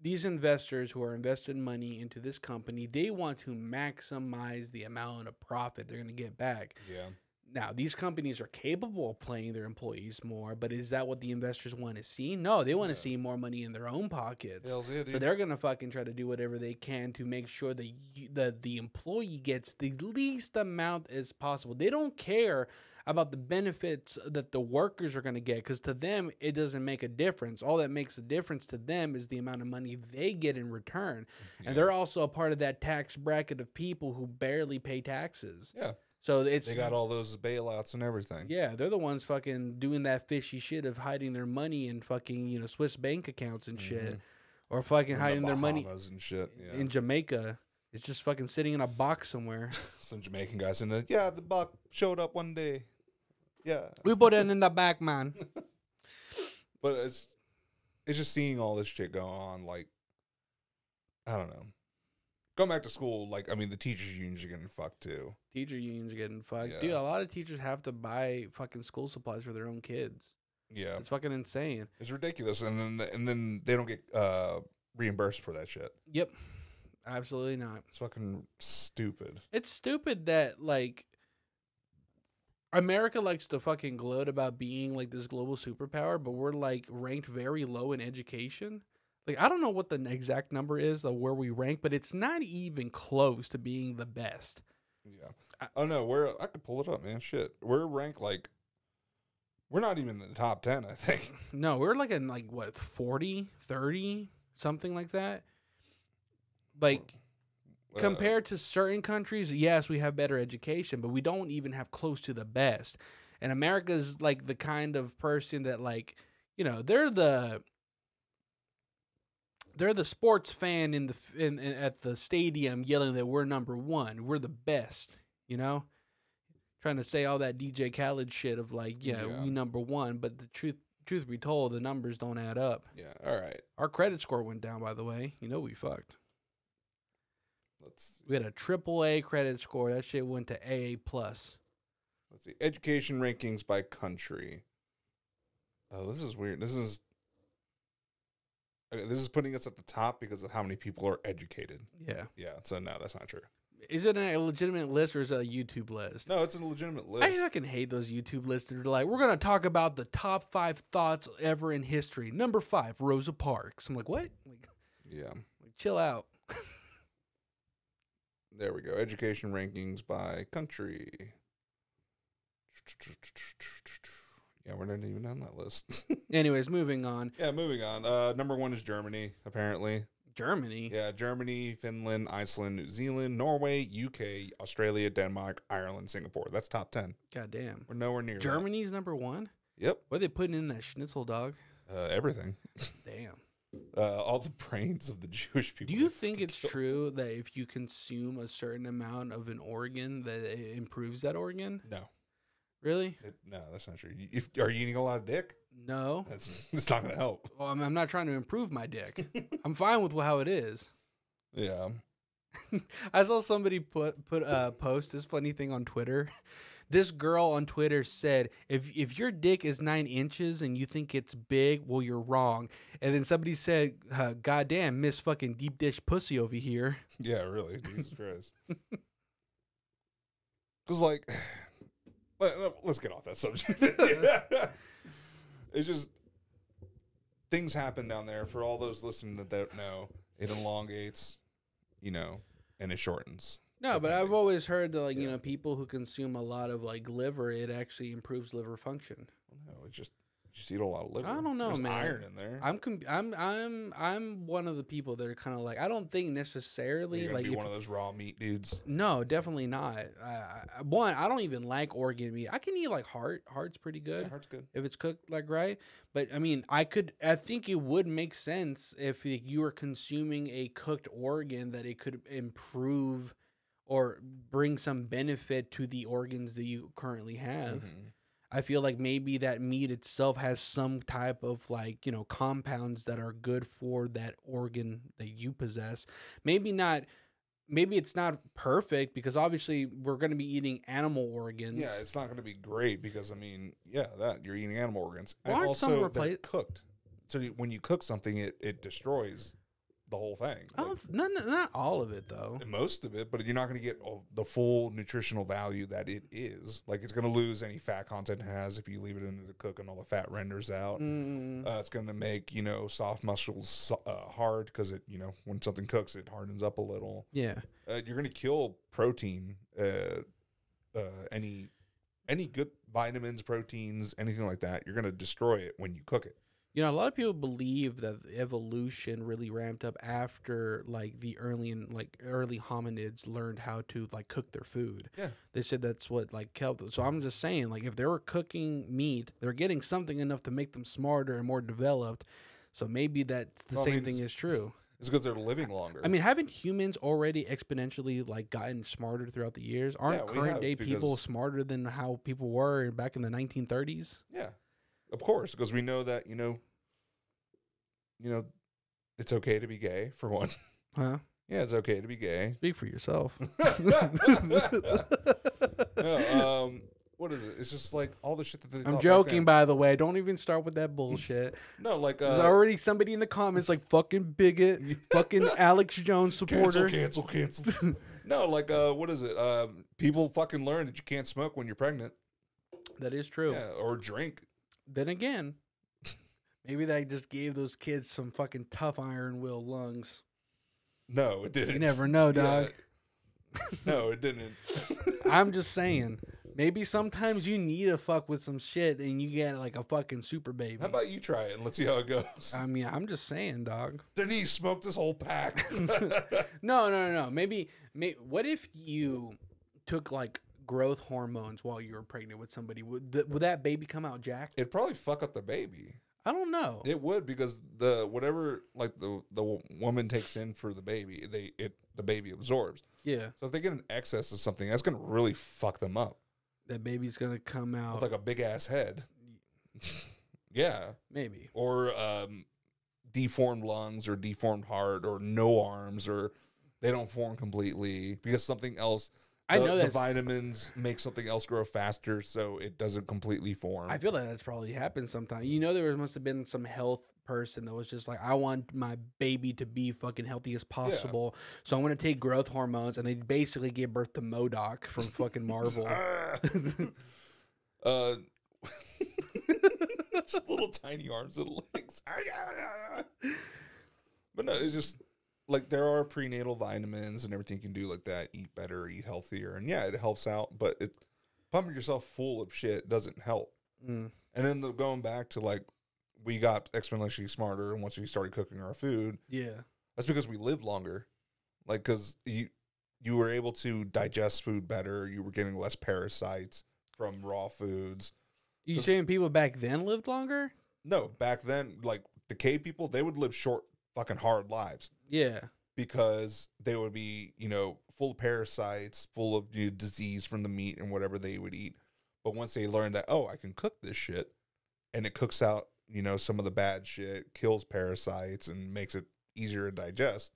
[SPEAKER 1] these investors who are investing money into this company. They want to maximize the amount of profit they're going to get back.
[SPEAKER 2] Yeah,
[SPEAKER 1] Now, these companies are capable of paying their employees more, but is that what the investors want to see? No, they want to see more money in their own pockets.
[SPEAKER 2] Yeah,
[SPEAKER 1] So they're gonna fucking try to do whatever they can to make sure that you, that the employee gets the least amount as possible. They don't care about the benefits that the workers are gonna get because to them it doesn't make a difference. All that makes a difference to them is the amount of money they get in return,
[SPEAKER 2] Yeah.
[SPEAKER 1] and they're also a part of that tax bracket of people who barely pay taxes.
[SPEAKER 2] yeah,
[SPEAKER 1] So it's
[SPEAKER 2] they got all those bailouts and everything.
[SPEAKER 1] yeah, they're the ones fucking doing that fishy shit of hiding their money in fucking you know Swiss bank accounts and shit,
[SPEAKER 2] Mhm.
[SPEAKER 1] or fucking
[SPEAKER 2] In the
[SPEAKER 1] hiding their money
[SPEAKER 2] and shit. Yeah,
[SPEAKER 1] in Jamaica. It's just fucking sitting in a box somewhere. [LAUGHS]
[SPEAKER 2] some Jamaican guys in the yeah, the buck showed up one day. Yeah,
[SPEAKER 1] we put it in the back, man. [LAUGHS]
[SPEAKER 2] but it's it's just seeing all this shit go on. Like, I don't know. Going back to school, like I mean, the teachers' unions are getting fucked too. Teacher
[SPEAKER 1] unions are getting fucked, dude. A lot of teachers have to buy fucking school supplies for their own kids.
[SPEAKER 2] Yeah,
[SPEAKER 1] It's fucking insane.
[SPEAKER 2] it's ridiculous, and then and then they don't get uh reimbursed for that shit.
[SPEAKER 1] Yep, absolutely not.
[SPEAKER 2] It's fucking stupid.
[SPEAKER 1] It's stupid that like America likes to fucking gloat about being like this global superpower, but we're like ranked very low in education. Like I don't know what the exact number is of where we rank, but it's not even close to being the best.
[SPEAKER 2] Yeah.
[SPEAKER 1] I-
[SPEAKER 2] oh no, we're I could pull it up, man. Shit, we're ranked like we're not even in the top ten. I think. [LAUGHS]
[SPEAKER 1] No, we're like in like what 40, 30, something like that. Like
[SPEAKER 2] Uh,
[SPEAKER 1] compared to certain countries, yes, we have better education, but we don't even have close to the best. And America's like the kind of person that like, you know, they're the they're the sports fan in the in, in at the stadium yelling that we're number 1, we're the best, you know? Trying to say all that DJ Khaled shit of like, yeah,
[SPEAKER 2] Yeah.
[SPEAKER 1] we number 1, but the truth truth be told, the numbers don't add up.
[SPEAKER 2] yeah. All right.
[SPEAKER 1] Our credit score went down by the way. You know we fucked.
[SPEAKER 2] Let's
[SPEAKER 1] We had a triple A credit score. That shit went to AA plus.
[SPEAKER 2] let's see. Education rankings by country. Oh, this is weird. This is okay, this is putting us at the top because of how many people are educated.
[SPEAKER 1] Yeah.
[SPEAKER 2] Yeah. So no, that's not true.
[SPEAKER 1] Is it a legitimate list or is it a YouTube list?
[SPEAKER 2] No, it's a legitimate list.
[SPEAKER 1] I fucking hate those YouTube lists that are like, we're gonna talk about the top five thoughts ever in history. Number five, Rosa Parks. I'm like, what? Like,
[SPEAKER 2] yeah.
[SPEAKER 1] like chill out.
[SPEAKER 2] There we go. Education rankings by country. Yeah, we're not even on that list. [LAUGHS]
[SPEAKER 1] Anyways, moving on.
[SPEAKER 2] yeah, moving on. Uh, number one is Germany, apparently.
[SPEAKER 1] Germany.
[SPEAKER 2] Yeah, Germany, Finland, Iceland, New Zealand, Norway, UK, Australia, Denmark, Ireland, Singapore. That's top 10.
[SPEAKER 1] God damn.
[SPEAKER 2] We're nowhere near that.
[SPEAKER 1] Germany's number one.
[SPEAKER 2] Yep.
[SPEAKER 1] What are they putting in that schnitzel dog?
[SPEAKER 2] Uh, everything. [LAUGHS]
[SPEAKER 1] Damn.
[SPEAKER 2] Uh, all the [LAUGHS] brains of the Jewish people.
[SPEAKER 1] Do you think it's
[SPEAKER 2] killed.
[SPEAKER 1] true that if you consume a certain amount of an organ, that it improves that organ?
[SPEAKER 2] No.
[SPEAKER 1] Really?
[SPEAKER 2] It, no, that's not true. If, are you eating a lot of dick?
[SPEAKER 1] No.
[SPEAKER 2] That's [LAUGHS] it's not going to help.
[SPEAKER 1] Well, I'm, I'm not trying to improve my dick. I'm fine with how it is.
[SPEAKER 2] Yeah. [LAUGHS]
[SPEAKER 1] I saw somebody put put a post this funny thing on Twitter. This girl on Twitter said, "If if your dick is nine inches and you think it's big, well, you're wrong." And then somebody said, uh, "God damn, Miss fucking deep dish pussy over here."
[SPEAKER 2] Yeah, really. Jesus Christ. [LAUGHS] Because, like, [SIGHS] let, us get off that subject. [LAUGHS] It's just things happen down there. For all those listening that don't know, it elongates, you know, and it shortens.
[SPEAKER 1] No, but I've always heard that like you know people who consume a lot of like liver, it actually improves liver function.
[SPEAKER 2] No, it just just eat a lot of liver.
[SPEAKER 1] I don't know,
[SPEAKER 2] There's
[SPEAKER 1] man.
[SPEAKER 2] Iron in there.
[SPEAKER 1] I'm com- I'm I'm I'm one of the people that are kind of like I don't think necessarily
[SPEAKER 2] You're gonna
[SPEAKER 1] like
[SPEAKER 2] be
[SPEAKER 1] if,
[SPEAKER 2] one of those raw meat dudes.
[SPEAKER 1] no definitely not. I, I, one I don't even like organ meat. I can eat like heart. Heart's pretty good.
[SPEAKER 2] Yeah, heart's good.
[SPEAKER 1] if it's cooked like right. But I mean, I could. I think it would make sense if like, you were consuming a cooked organ that it could improve or bring some benefit to the organs that you currently have.
[SPEAKER 2] Mhm.
[SPEAKER 1] I feel like maybe that meat itself has some type of like, you know, compounds that are good for that organ that you possess. Maybe not maybe it's not perfect because obviously we're going to be eating animal organs.
[SPEAKER 2] Yeah, it's not going to be great because I mean, yeah, that you're eating animal organs.
[SPEAKER 1] Well,
[SPEAKER 2] and
[SPEAKER 1] aren't some
[SPEAKER 2] also they're cooked. So when you cook something, it it destroys the whole thing.
[SPEAKER 1] I
[SPEAKER 2] Like,
[SPEAKER 1] not, not all of it though.
[SPEAKER 2] most of it, but you're not going to get all, the full nutritional value that it is. Like it's going to lose any fat content it has if you leave it in the cook and all the fat renders out.
[SPEAKER 1] Mm,
[SPEAKER 2] Uh, it's going to make you know soft muscles uh, hard because it you know when something cooks it hardens up a little.
[SPEAKER 1] yeah.
[SPEAKER 2] Uh, you're going to kill protein, uh, uh, any any good vitamins, proteins, anything like that. You're going to destroy it when you cook it.
[SPEAKER 1] You know, a lot of people believe that evolution really ramped up after like the early and like early hominids learned how to like cook their food.
[SPEAKER 2] Yeah.
[SPEAKER 1] They said that's what like helped. them. So I'm just saying, like, if they were cooking meat, they're getting something enough to make them smarter and more developed. So maybe that's the
[SPEAKER 2] Well, I
[SPEAKER 1] same
[SPEAKER 2] mean,
[SPEAKER 1] thing is true. [LAUGHS]
[SPEAKER 2] It's because they're living longer.
[SPEAKER 1] I mean, haven't humans already exponentially like gotten smarter throughout the years? Aren't
[SPEAKER 2] Yeah,
[SPEAKER 1] current
[SPEAKER 2] have,
[SPEAKER 1] day people smarter than how people were back in the 1930s?
[SPEAKER 2] yeah, of course, because we know that you know, you know, it's okay to be gay for one.
[SPEAKER 1] Huh? [LAUGHS]
[SPEAKER 2] yeah, it's okay to be gay.
[SPEAKER 1] Speak for yourself. [LAUGHS] [LAUGHS]
[SPEAKER 2] no, um, what is it? It's just like all the shit that they.
[SPEAKER 1] I'm
[SPEAKER 2] thought
[SPEAKER 1] joking, by the way. Don't even start with that bullshit.
[SPEAKER 2] No, like uh,
[SPEAKER 1] There's already somebody in the comments like fucking bigot, fucking Alex Jones
[SPEAKER 2] cancel,
[SPEAKER 1] supporter.
[SPEAKER 2] cancel, cancel. no, like uh, what is it? Um, people fucking learn that you can't smoke when you're pregnant.
[SPEAKER 1] That is true.
[SPEAKER 2] Yeah, or drink.
[SPEAKER 1] Then again, maybe that just gave those kids some fucking tough iron will lungs.
[SPEAKER 2] No, it didn't.
[SPEAKER 1] You never know,
[SPEAKER 2] Yeah.
[SPEAKER 1] dog. [LAUGHS]
[SPEAKER 2] no, it didn't. [LAUGHS]
[SPEAKER 1] I'm just saying. Maybe sometimes you need to fuck with some shit and you get like a fucking super baby.
[SPEAKER 2] How about you try it and let's see how it goes?
[SPEAKER 1] I mean, I'm just saying, dog.
[SPEAKER 2] Denise smoked this whole pack. [LAUGHS]
[SPEAKER 1] No, no, no, no. Maybe, may, what if you took like growth hormones while you were pregnant with somebody? Would th- would that baby come out jacked?
[SPEAKER 2] It'd probably fuck up the baby.
[SPEAKER 1] I don't know.
[SPEAKER 2] It would because the whatever like the the woman takes in for the baby, they it the baby absorbs.
[SPEAKER 1] yeah,
[SPEAKER 2] So if they get an excess of something, that's gonna really fuck them up.
[SPEAKER 1] that baby's gonna come out.
[SPEAKER 2] With like a big ass head. [LAUGHS] yeah.
[SPEAKER 1] maybe.
[SPEAKER 2] Or um deformed lungs or deformed heart or no arms or they don't form completely because something else
[SPEAKER 1] I
[SPEAKER 2] the-
[SPEAKER 1] know
[SPEAKER 2] the
[SPEAKER 1] that.
[SPEAKER 2] vitamins make something else grow faster so it doesn't completely form.
[SPEAKER 1] I feel like that's probably happened sometime. You know, there must have been some health person that was just like, I want my baby to be fucking healthy as possible, so I'm gonna take growth hormones, and they basically gave birth to MODOK from fucking [LAUGHS] Marvel. [LAUGHS]
[SPEAKER 2] uh, [LAUGHS] just little tiny arms and legs. but no, it's just like there are prenatal vitamins and everything you can do like that. Eat better, eat healthier, and yeah, it helps out. But it pumping yourself full of shit doesn't help.
[SPEAKER 1] Mm.
[SPEAKER 2] And then the, going back to like we got exponentially smarter, and once we started cooking our food,
[SPEAKER 1] Yeah.
[SPEAKER 2] that's because we lived longer. Like, because you you were able to digest food better. You were getting less parasites from raw foods.
[SPEAKER 1] You saying people back then lived longer?
[SPEAKER 2] No, back then, like the cave people, they would live short, fucking hard lives
[SPEAKER 1] Yeah.
[SPEAKER 2] because they would be, you know, full of parasites, full of you know, disease from the meat and whatever they would eat. But once they learned that, oh, I can cook this shit, and it cooks out, you know, some of the bad shit, kills parasites, and makes it easier to digest,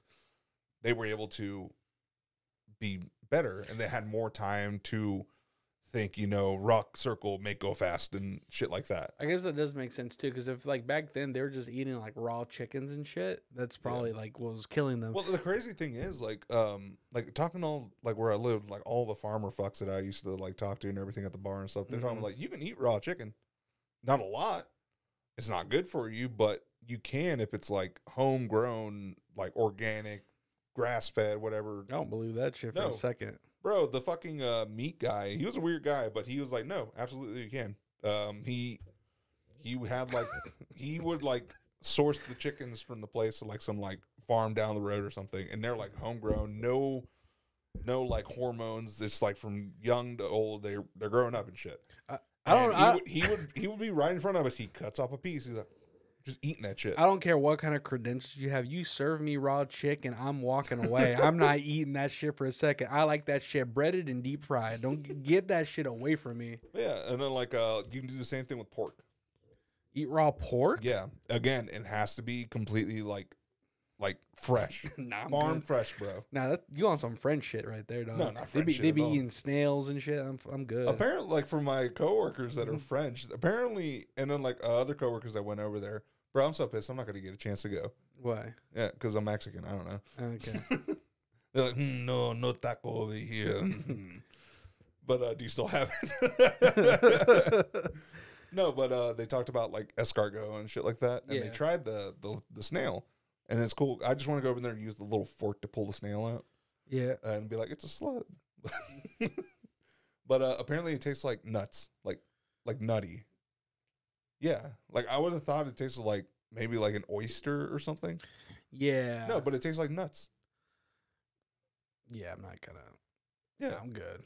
[SPEAKER 2] they were able to be better, and they had more time to think, you know, rock circle, make go fast, and shit like that.
[SPEAKER 1] I guess that does make sense too, because if like back then they were just eating like raw chickens and shit, that's probably like what was killing them.
[SPEAKER 2] Well, the crazy thing is, like, um, like talking all like where I lived, like all the farmer fucks that I used to like talk to and everything at the bar and stuff. They're talking
[SPEAKER 1] Mhm.
[SPEAKER 2] like you can eat raw chicken, not a lot. It's not good for you, but you can if it's like homegrown, like organic, grass fed, whatever.
[SPEAKER 1] I don't believe that shit for
[SPEAKER 2] No.
[SPEAKER 1] a second.
[SPEAKER 2] Bro, the fucking uh, meat guy, he was a weird guy, but he was like, no, absolutely you can. Um, he he had like he would like source the chickens from the place of like some like farm down the road or something, and they're like homegrown, no, no like hormones. It's like from young to old. They they're growing up and shit.
[SPEAKER 1] I don't.
[SPEAKER 2] And He,
[SPEAKER 1] I,
[SPEAKER 2] would, he would he would be right in front of us. He cuts off a piece. He's like just eating that shit.
[SPEAKER 1] I don't care what kind of credentials you have. You serve me raw chicken, I'm walking away. I'm not [LAUGHS] eating that shit for a second. I like that shit breaded and deep fried. Don't get that shit away from me.
[SPEAKER 2] Yeah, and then like uh, you can do the same thing with pork.
[SPEAKER 1] Eat raw pork?
[SPEAKER 2] Yeah, again, it has to be completely like like fresh, [LAUGHS]
[SPEAKER 1] nah, I'm
[SPEAKER 2] farm
[SPEAKER 1] good.
[SPEAKER 2] fresh, bro.
[SPEAKER 1] Nah, that, you on some French shit right there, dog.
[SPEAKER 2] No, not
[SPEAKER 1] They be,
[SPEAKER 2] French
[SPEAKER 1] they be
[SPEAKER 2] at all.
[SPEAKER 1] eating snails and shit. I'm, I'm good.
[SPEAKER 2] Apparently, like for my coworkers that are
[SPEAKER 1] Mm-hmm.
[SPEAKER 2] French, apparently, and then like uh, other coworkers that went over there, bro, I'm so pissed. I'm not gonna get a chance to go.
[SPEAKER 1] Why?
[SPEAKER 2] Yeah, because I'm Mexican. I don't know.
[SPEAKER 1] Okay. [LAUGHS]
[SPEAKER 2] They're like, "Hmm, no, no taco over here. [LAUGHS] But uh, do you still have it? [LAUGHS] no, but uh, they talked about like escargot and shit like that, and they tried the, the the snail, and it's cool. I just want to go over there and use the little fork to pull the snail out
[SPEAKER 1] yeah.
[SPEAKER 2] and be like, it's a slug. but uh, apparently, it tastes like nuts, like like nutty. Yeah, like I would have thought it tasted like maybe like an oyster or something.
[SPEAKER 1] Yeah.
[SPEAKER 2] No, but it tastes like nuts.
[SPEAKER 1] yeah, I'm not gonna.
[SPEAKER 2] Yeah,
[SPEAKER 1] I'm good.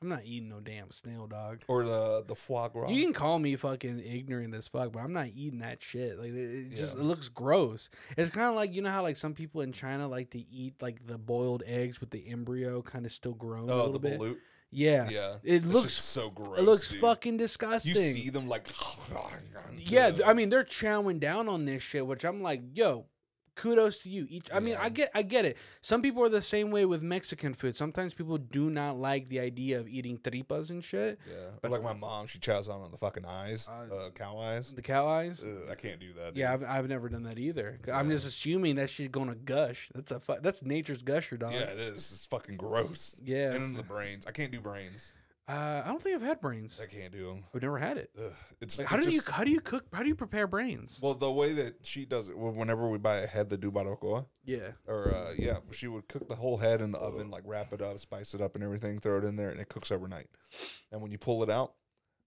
[SPEAKER 1] I'm not eating no damn snail dog.
[SPEAKER 2] or the the foie gras.
[SPEAKER 1] You can call me fucking ignorant as fuck, but I'm not eating that shit. Like it, it just
[SPEAKER 2] Yeah.
[SPEAKER 1] it looks gross. It's kind of like you know how like some people in China like to eat like the boiled eggs with the embryo kind of still grown a
[SPEAKER 2] oh,
[SPEAKER 1] little
[SPEAKER 2] the
[SPEAKER 1] bit.
[SPEAKER 2] balut.
[SPEAKER 1] Yeah.
[SPEAKER 2] Yeah,
[SPEAKER 1] It looks
[SPEAKER 2] so gross.
[SPEAKER 1] it looks
[SPEAKER 2] dude.
[SPEAKER 1] fucking disgusting.
[SPEAKER 2] You see them like, [LAUGHS]
[SPEAKER 1] yeah, I mean they're chowing down on this shit, which I'm like, yo, kudos to you. Each, I mean, I get, I get it. Some people are the same way with Mexican food. Sometimes people do not like the idea of eating tripas and shit.
[SPEAKER 2] yeah. But like my mom, she chows on the fucking eyes,
[SPEAKER 1] Uh,
[SPEAKER 2] uh, cow eyes.
[SPEAKER 1] The cow eyes.
[SPEAKER 2] Ugh, I can't do that.
[SPEAKER 1] Yeah. I've, I've never done that either. I'm just assuming that she's gonna gush. That's a fu- that's nature's gusher, dog.
[SPEAKER 2] yeah, it is. It's fucking gross.
[SPEAKER 1] Yeah.
[SPEAKER 2] and then the brains. I can't do brains.
[SPEAKER 1] Uh, I don't think I've had brains.
[SPEAKER 2] I can't do them.
[SPEAKER 1] I've never had it.
[SPEAKER 2] Ugh, it's
[SPEAKER 1] Like,
[SPEAKER 2] it
[SPEAKER 1] how do you how do you cook? How do you prepare brains?
[SPEAKER 2] Well, the way that she does it, well, whenever we buy a head, the do barbacoa,
[SPEAKER 1] Yeah.
[SPEAKER 2] or uh, yeah, she would cook the whole head in the oven, like wrap it up, spice it up, and everything, throw it in there, and it cooks overnight. And when you pull it out,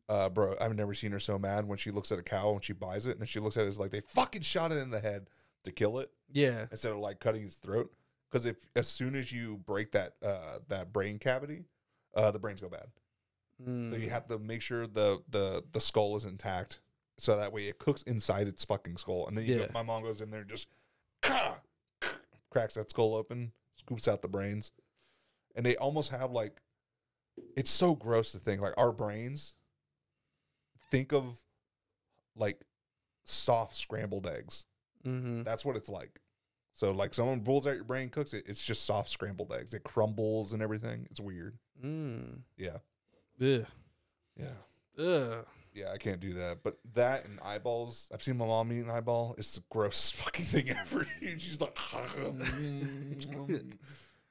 [SPEAKER 2] uh, bro, I've never seen her so mad when she looks at a cow and she buys it, and she looks at it as like they fucking shot it in the head to kill it
[SPEAKER 1] Yeah.
[SPEAKER 2] instead of like cutting its throat. Because if as soon as you break that uh, that brain cavity, uh, the brains go bad. So
[SPEAKER 1] Mm.
[SPEAKER 2] you have to make sure the the the skull is intact, so that way it cooks inside its fucking skull. And then you
[SPEAKER 1] Yeah.
[SPEAKER 2] go, my mom goes in there and just cracks that skull open, scoops out the brains, and they almost have like it's so gross to think like our brains. Think of like soft scrambled eggs.
[SPEAKER 1] Mm-hmm.
[SPEAKER 2] That's what it's like. So like someone pulls out your brain, cooks it. It's just soft scrambled eggs. It crumbles and everything. It's weird.
[SPEAKER 1] Mm.
[SPEAKER 2] Yeah,
[SPEAKER 1] Ugh.
[SPEAKER 2] yeah.
[SPEAKER 1] Ugh.
[SPEAKER 2] Yeah, I can't do that. But that and eyeballs, I've seen my mom eat an eyeball. It's the grossest [LAUGHS] fucking thing ever. [LAUGHS] She's like, [LAUGHS]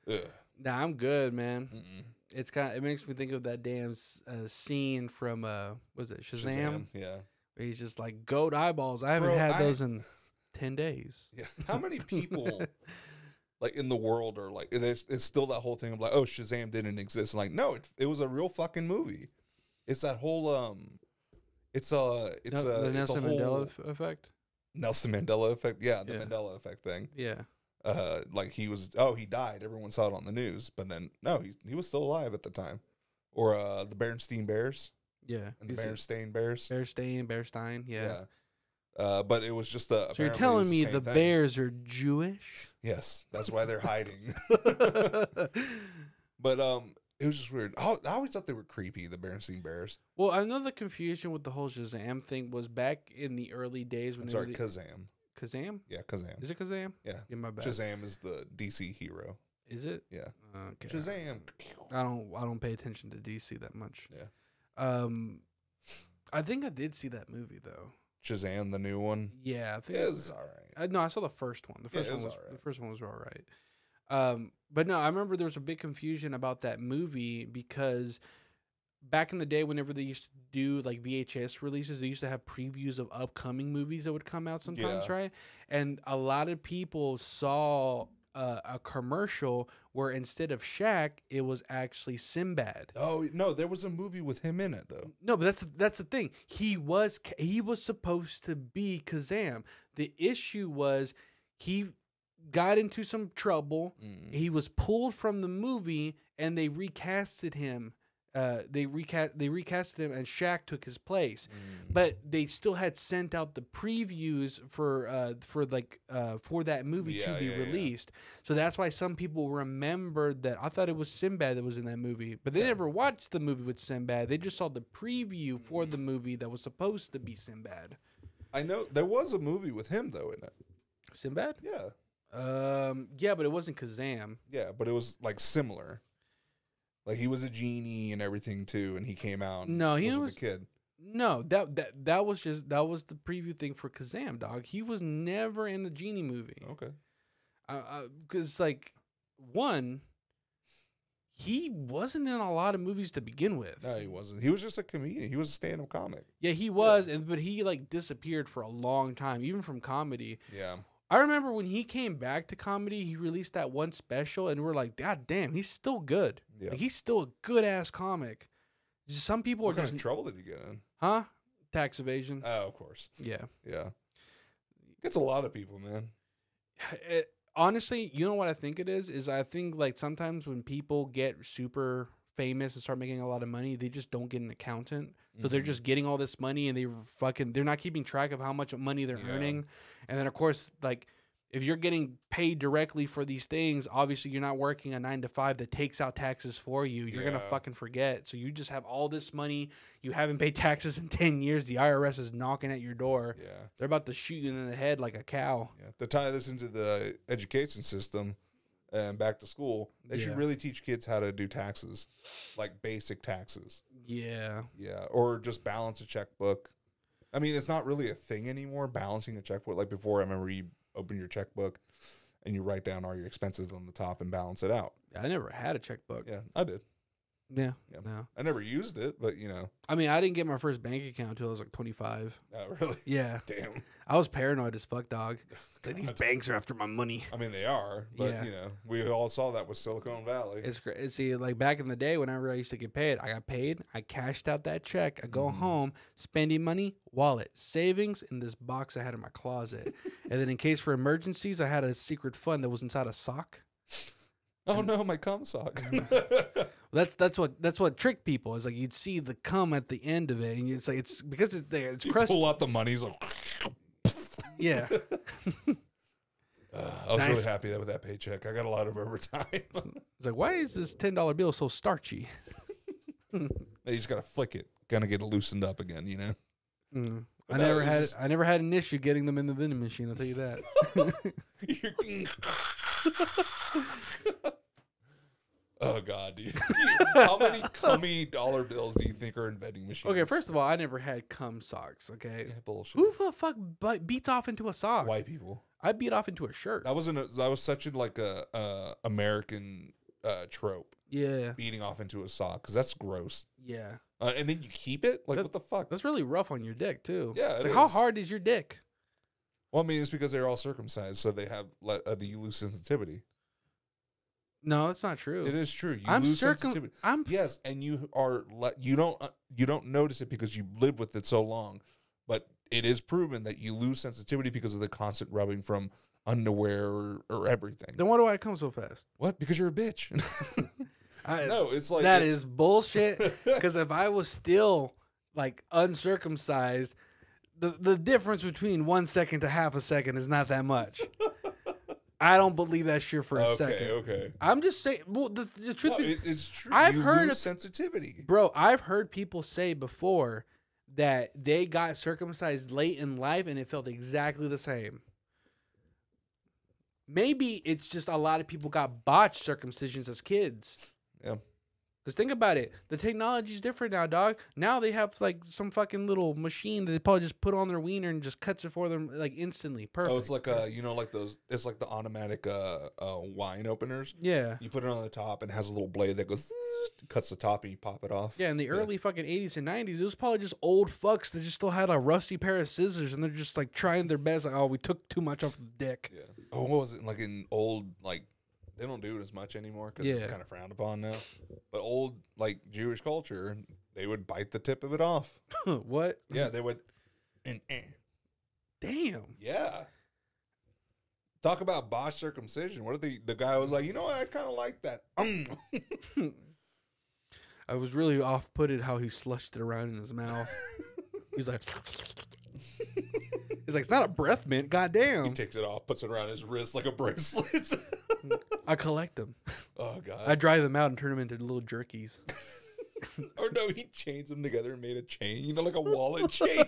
[SPEAKER 2] Ugh.
[SPEAKER 1] Nah, I'm good, man.
[SPEAKER 2] Mm-mm.
[SPEAKER 1] It's kind. It makes me think of that damn uh, scene from uh, was it Shazam?
[SPEAKER 2] Shazam. Yeah.
[SPEAKER 1] Where he's just like goat eyeballs. I haven't
[SPEAKER 2] Bro,
[SPEAKER 1] had
[SPEAKER 2] I-
[SPEAKER 1] those in ten days.
[SPEAKER 2] Yeah. How many people like in the world or like it's, it's still that whole thing of like, oh, Shazam didn't exist. like, no, it, it was a real fucking movie. It's that whole um it's uh it's
[SPEAKER 1] No-
[SPEAKER 2] uh
[SPEAKER 1] the
[SPEAKER 2] it's
[SPEAKER 1] Nelson
[SPEAKER 2] a
[SPEAKER 1] Mandela f- effect.
[SPEAKER 2] Nelson Mandela effect. Yeah, the
[SPEAKER 1] Yeah.
[SPEAKER 2] Mandela effect thing.
[SPEAKER 1] Yeah.
[SPEAKER 2] uh like he was oh he died everyone saw it on the news but then no he, he was still alive at the time or uh the Bernstein Bears
[SPEAKER 1] Yeah.
[SPEAKER 2] and the
[SPEAKER 1] He's a-
[SPEAKER 2] Bernstein Bears
[SPEAKER 1] Bearstein, Bearstein. Yeah.
[SPEAKER 2] Uh but it was just a
[SPEAKER 1] So you're telling me the
[SPEAKER 2] thing.
[SPEAKER 1] bears are Jewish?
[SPEAKER 2] yes that's why they're hiding [LAUGHS] but um it was just weird I, I always thought they were creepy the Bernstein Bears
[SPEAKER 1] well, I know the confusion with the whole Shazam thing was back in the early days when
[SPEAKER 2] I'm
[SPEAKER 1] they
[SPEAKER 2] sorry
[SPEAKER 1] were the-
[SPEAKER 2] Kazam
[SPEAKER 1] Kazam.
[SPEAKER 2] yeah Kazam
[SPEAKER 1] Is it Kazam?
[SPEAKER 2] yeah
[SPEAKER 1] Yeah, my bad.
[SPEAKER 2] Shazam is the DC hero
[SPEAKER 1] Is it?
[SPEAKER 2] yeah
[SPEAKER 1] Okay.
[SPEAKER 2] Shazam
[SPEAKER 1] I don't. I don't pay attention to DC that much.
[SPEAKER 2] Yeah.
[SPEAKER 1] Um, I think I did see that movie though.
[SPEAKER 2] Shazam the new one
[SPEAKER 1] Yeah, I think
[SPEAKER 2] it was all right
[SPEAKER 1] Uh, no, I saw the first one. The first
[SPEAKER 2] it
[SPEAKER 1] one
[SPEAKER 2] was
[SPEAKER 1] was
[SPEAKER 2] alright.
[SPEAKER 1] the first one was all right. Um, but no, I remember there was a big confusion about that movie because back in the day, whenever they used to do like VHS releases, they used to have previews of upcoming movies that would come out sometimes,
[SPEAKER 2] Yeah.
[SPEAKER 1] right? And a lot of people saw uh, a commercial where instead of Shaq, it was actually Sinbad.
[SPEAKER 2] Oh no, there was a movie with him in it though.
[SPEAKER 1] No, but that's that's the thing. He was he was supposed to be Kazam. The issue was he got into some trouble.
[SPEAKER 2] Mm.
[SPEAKER 1] He was pulled from the movie, and they recasted him. Uh, they recast they recasted him, and Shaq took his place.
[SPEAKER 2] Mm.
[SPEAKER 1] But they still had sent out the previews for uh for like uh for that movie to be
[SPEAKER 2] yeah, yeah.
[SPEAKER 1] released. So that's why some people remembered that. I thought it was Sinbad that was in that movie, but they
[SPEAKER 2] Yeah.
[SPEAKER 1] never watched the movie with Sinbad. They just saw the preview for the movie that was supposed to be Sinbad.
[SPEAKER 2] I know there was a movie with him though in it.
[SPEAKER 1] Sinbad?
[SPEAKER 2] Yeah,
[SPEAKER 1] Um, yeah, but it wasn't Kazam.
[SPEAKER 2] yeah, but it was like similar. Like he was a genie and everything too, and he came out.
[SPEAKER 1] No, he
[SPEAKER 2] with
[SPEAKER 1] was-
[SPEAKER 2] a kid.
[SPEAKER 1] No, that that that was just that was the preview thing for Kazam, dog. He was never in the genie movie.
[SPEAKER 2] Okay.
[SPEAKER 1] because like one he wasn't in a lot of movies to begin with
[SPEAKER 2] No, he wasn't. He was just a comedian. He was a stand-up comic.
[SPEAKER 1] yeah he was and but he like disappeared for a long time even from comedy
[SPEAKER 2] Yeah.
[SPEAKER 1] i remember when he came back to comedy he released that one special and we're like god damn he's still good
[SPEAKER 2] Yeah.
[SPEAKER 1] like, he's still a good ass comic some people
[SPEAKER 2] What
[SPEAKER 1] are
[SPEAKER 2] kind
[SPEAKER 1] just
[SPEAKER 2] of trouble did he get in?
[SPEAKER 1] huh tax evasion
[SPEAKER 2] Oh, of course.
[SPEAKER 1] yeah
[SPEAKER 2] Yeah. Gets a lot of people, man. [SIGHS]
[SPEAKER 1] it, honestly, you know what I think it is? Is I think like sometimes when people get super famous and start making a lot of money, they just don't get an accountant. So they're
[SPEAKER 2] Mhm.
[SPEAKER 1] just getting all this money and they fucking they're not keeping track of how much money they're
[SPEAKER 2] Yeah.
[SPEAKER 1] earning. And then of course, like if you're getting paid directly for these things, obviously you're not working a nine to five that takes out taxes for you. You're gonna fucking forget. So you just have all this money. You haven't paid [LAUGHS] taxes in ten years. The IRS is knocking at your door.
[SPEAKER 2] Yeah.
[SPEAKER 1] They're about to shoot you in the head like a cow.
[SPEAKER 2] Yeah. To tie this into the education system and back to school, they
[SPEAKER 1] Yeah.
[SPEAKER 2] should really teach kids how to do taxes, like basic taxes.
[SPEAKER 1] Yeah.
[SPEAKER 2] Yeah. Or just balance a checkbook. I mean, it's not really a thing anymore, balancing a checkbook. Like before, I remember you open your checkbook and you write down all your expenses on the top and balance it out.
[SPEAKER 1] I never had a checkbook.
[SPEAKER 2] Yeah, I did.
[SPEAKER 1] Yeah.
[SPEAKER 2] Yeah.
[SPEAKER 1] No.
[SPEAKER 2] I never used it, but you know,
[SPEAKER 1] I mean, I didn't get my first bank account until I was like 25.
[SPEAKER 2] not really. [LAUGHS]
[SPEAKER 1] Yeah.
[SPEAKER 2] Damn.
[SPEAKER 1] I was paranoid as fuck, dog. [LAUGHS] Like, these banks are after my money.
[SPEAKER 2] I mean, they are, but
[SPEAKER 1] Yeah.
[SPEAKER 2] you know, we all saw that with Silicon Valley.
[SPEAKER 1] It's cra- see like back in the day whenever I used to get paid, I got paid, I cashed out that check, I go
[SPEAKER 2] Mhm.
[SPEAKER 1] home, spending money, wallet, savings in this box I had in my closet. [LAUGHS] and then in case for emergencies, I had a secret fund that was inside a sock.
[SPEAKER 2] Oh no, my cum sock. [LAUGHS] [LAUGHS]
[SPEAKER 1] That's that's what that's what tricked people. Is like you'd see the cum at the end of it, and it's like it's because it's there, it's
[SPEAKER 2] you
[SPEAKER 1] crusty.
[SPEAKER 2] pull out the money. He's like, [LAUGHS]
[SPEAKER 1] Yeah,
[SPEAKER 2] uh, I was
[SPEAKER 1] Nice.
[SPEAKER 2] really happy that with that paycheck. I got a lot of overtime.
[SPEAKER 1] it's like why is this ten dollar bill so starchy?
[SPEAKER 2] you just gotta flick it, gonna get it loosened up again. You know.
[SPEAKER 1] Mm. I
[SPEAKER 2] But no,
[SPEAKER 1] never
[SPEAKER 2] it was
[SPEAKER 1] had
[SPEAKER 2] just-
[SPEAKER 1] I never had an issue getting them in the vending machine. I'll tell you that.
[SPEAKER 2] Oh god, dude! [LAUGHS] How many cummy dollar bills do you think are in vending machines?
[SPEAKER 1] okay, first of all, I never had cum socks. Okay,
[SPEAKER 2] yeah, bullshit.
[SPEAKER 1] who the fuck bu- beats off into a sock?
[SPEAKER 2] White people.
[SPEAKER 1] I beat off into a shirt.
[SPEAKER 2] That wasn't. A, that was such a like a uh, American uh, trope,
[SPEAKER 1] Yeah,
[SPEAKER 2] beating off into a sock because that's gross.
[SPEAKER 1] yeah.
[SPEAKER 2] Uh, and then you keep it. Like
[SPEAKER 1] That-
[SPEAKER 2] what the fuck?
[SPEAKER 1] That's really rough on your dick too.
[SPEAKER 2] Yeah,
[SPEAKER 1] like how hard is your dick?
[SPEAKER 2] Well, I mean, it's because they're all circumcised, so they have uh, the loose sensitivity.
[SPEAKER 1] No, that's not true.
[SPEAKER 2] It is true. You
[SPEAKER 1] I'm
[SPEAKER 2] lose
[SPEAKER 1] circum.
[SPEAKER 2] sensitivity.
[SPEAKER 1] I'm
[SPEAKER 2] Yes, and you are le- you don't uh, you don't notice it because you live with it so long, but it is proven that you lose sensitivity because of the constant rubbing from underwear or, or everything.
[SPEAKER 1] then why do I come so fast?
[SPEAKER 2] What? Because you're a bitch. [LAUGHS] [LAUGHS]
[SPEAKER 1] I,
[SPEAKER 2] no, it's like
[SPEAKER 1] that
[SPEAKER 2] it's-
[SPEAKER 1] is bullshit. [LAUGHS] Because if I was still like uncircumcised, the the difference between one second to half a second is not that much. I don't believe that shit for a
[SPEAKER 2] okay,
[SPEAKER 1] second.
[SPEAKER 2] okay. Okay.
[SPEAKER 1] I'm just saying. Well, the, the truth,
[SPEAKER 2] No, it- it's true.
[SPEAKER 1] I've
[SPEAKER 2] you
[SPEAKER 1] heard
[SPEAKER 2] lose
[SPEAKER 1] of-
[SPEAKER 2] sensitivity.
[SPEAKER 1] bro, I've heard people say before that they got circumcised late in life and it felt exactly the same. Maybe it's just a lot of people got botched circumcisions as kids.
[SPEAKER 2] Yeah.
[SPEAKER 1] Cause think about it, the technology's different now, dog. Now they have like some fucking little machine that they probably just put on their wiener and just cuts it for them like instantly. Perfect.
[SPEAKER 2] Oh, it's like uh, you know, like those. It's like the automatic uh, uh wine openers.
[SPEAKER 1] yeah.
[SPEAKER 2] You put it on the top and it has a little blade that goes [LAUGHS] cuts the top and you pop it off.
[SPEAKER 1] Yeah, in the early fucking 80s and 90s, it was probably just old fucks that just still had a rusty pair of scissors and they're just like trying their best. Like, oh, we took too much off the dick.
[SPEAKER 2] Yeah. Oh, what was it like in old like they don't do it as much anymore because
[SPEAKER 1] Yeah.
[SPEAKER 2] it's kind of frowned upon now. But old like Jewish culture, they would bite the tip of it off. [LAUGHS]
[SPEAKER 1] what?
[SPEAKER 2] Yeah, they would. And eh.
[SPEAKER 1] Damn.
[SPEAKER 2] yeah. Talk about botched circumcision. What if the the guy was like, you know, what? I kind of like that. Um. [LAUGHS] [LAUGHS]
[SPEAKER 1] I was really off putted how he slushed it around in his mouth. He's like, he's like, it's not a breath mint. Goddamn.
[SPEAKER 2] He takes it off, puts it around his wrist like a bracelet.
[SPEAKER 1] I collect them. [LAUGHS]
[SPEAKER 2] oh god.
[SPEAKER 1] I dry them out and turn them into little jerkies. [LAUGHS]
[SPEAKER 2] or no, he chains them together and made a chain. You know, like a wallet [LAUGHS] chain.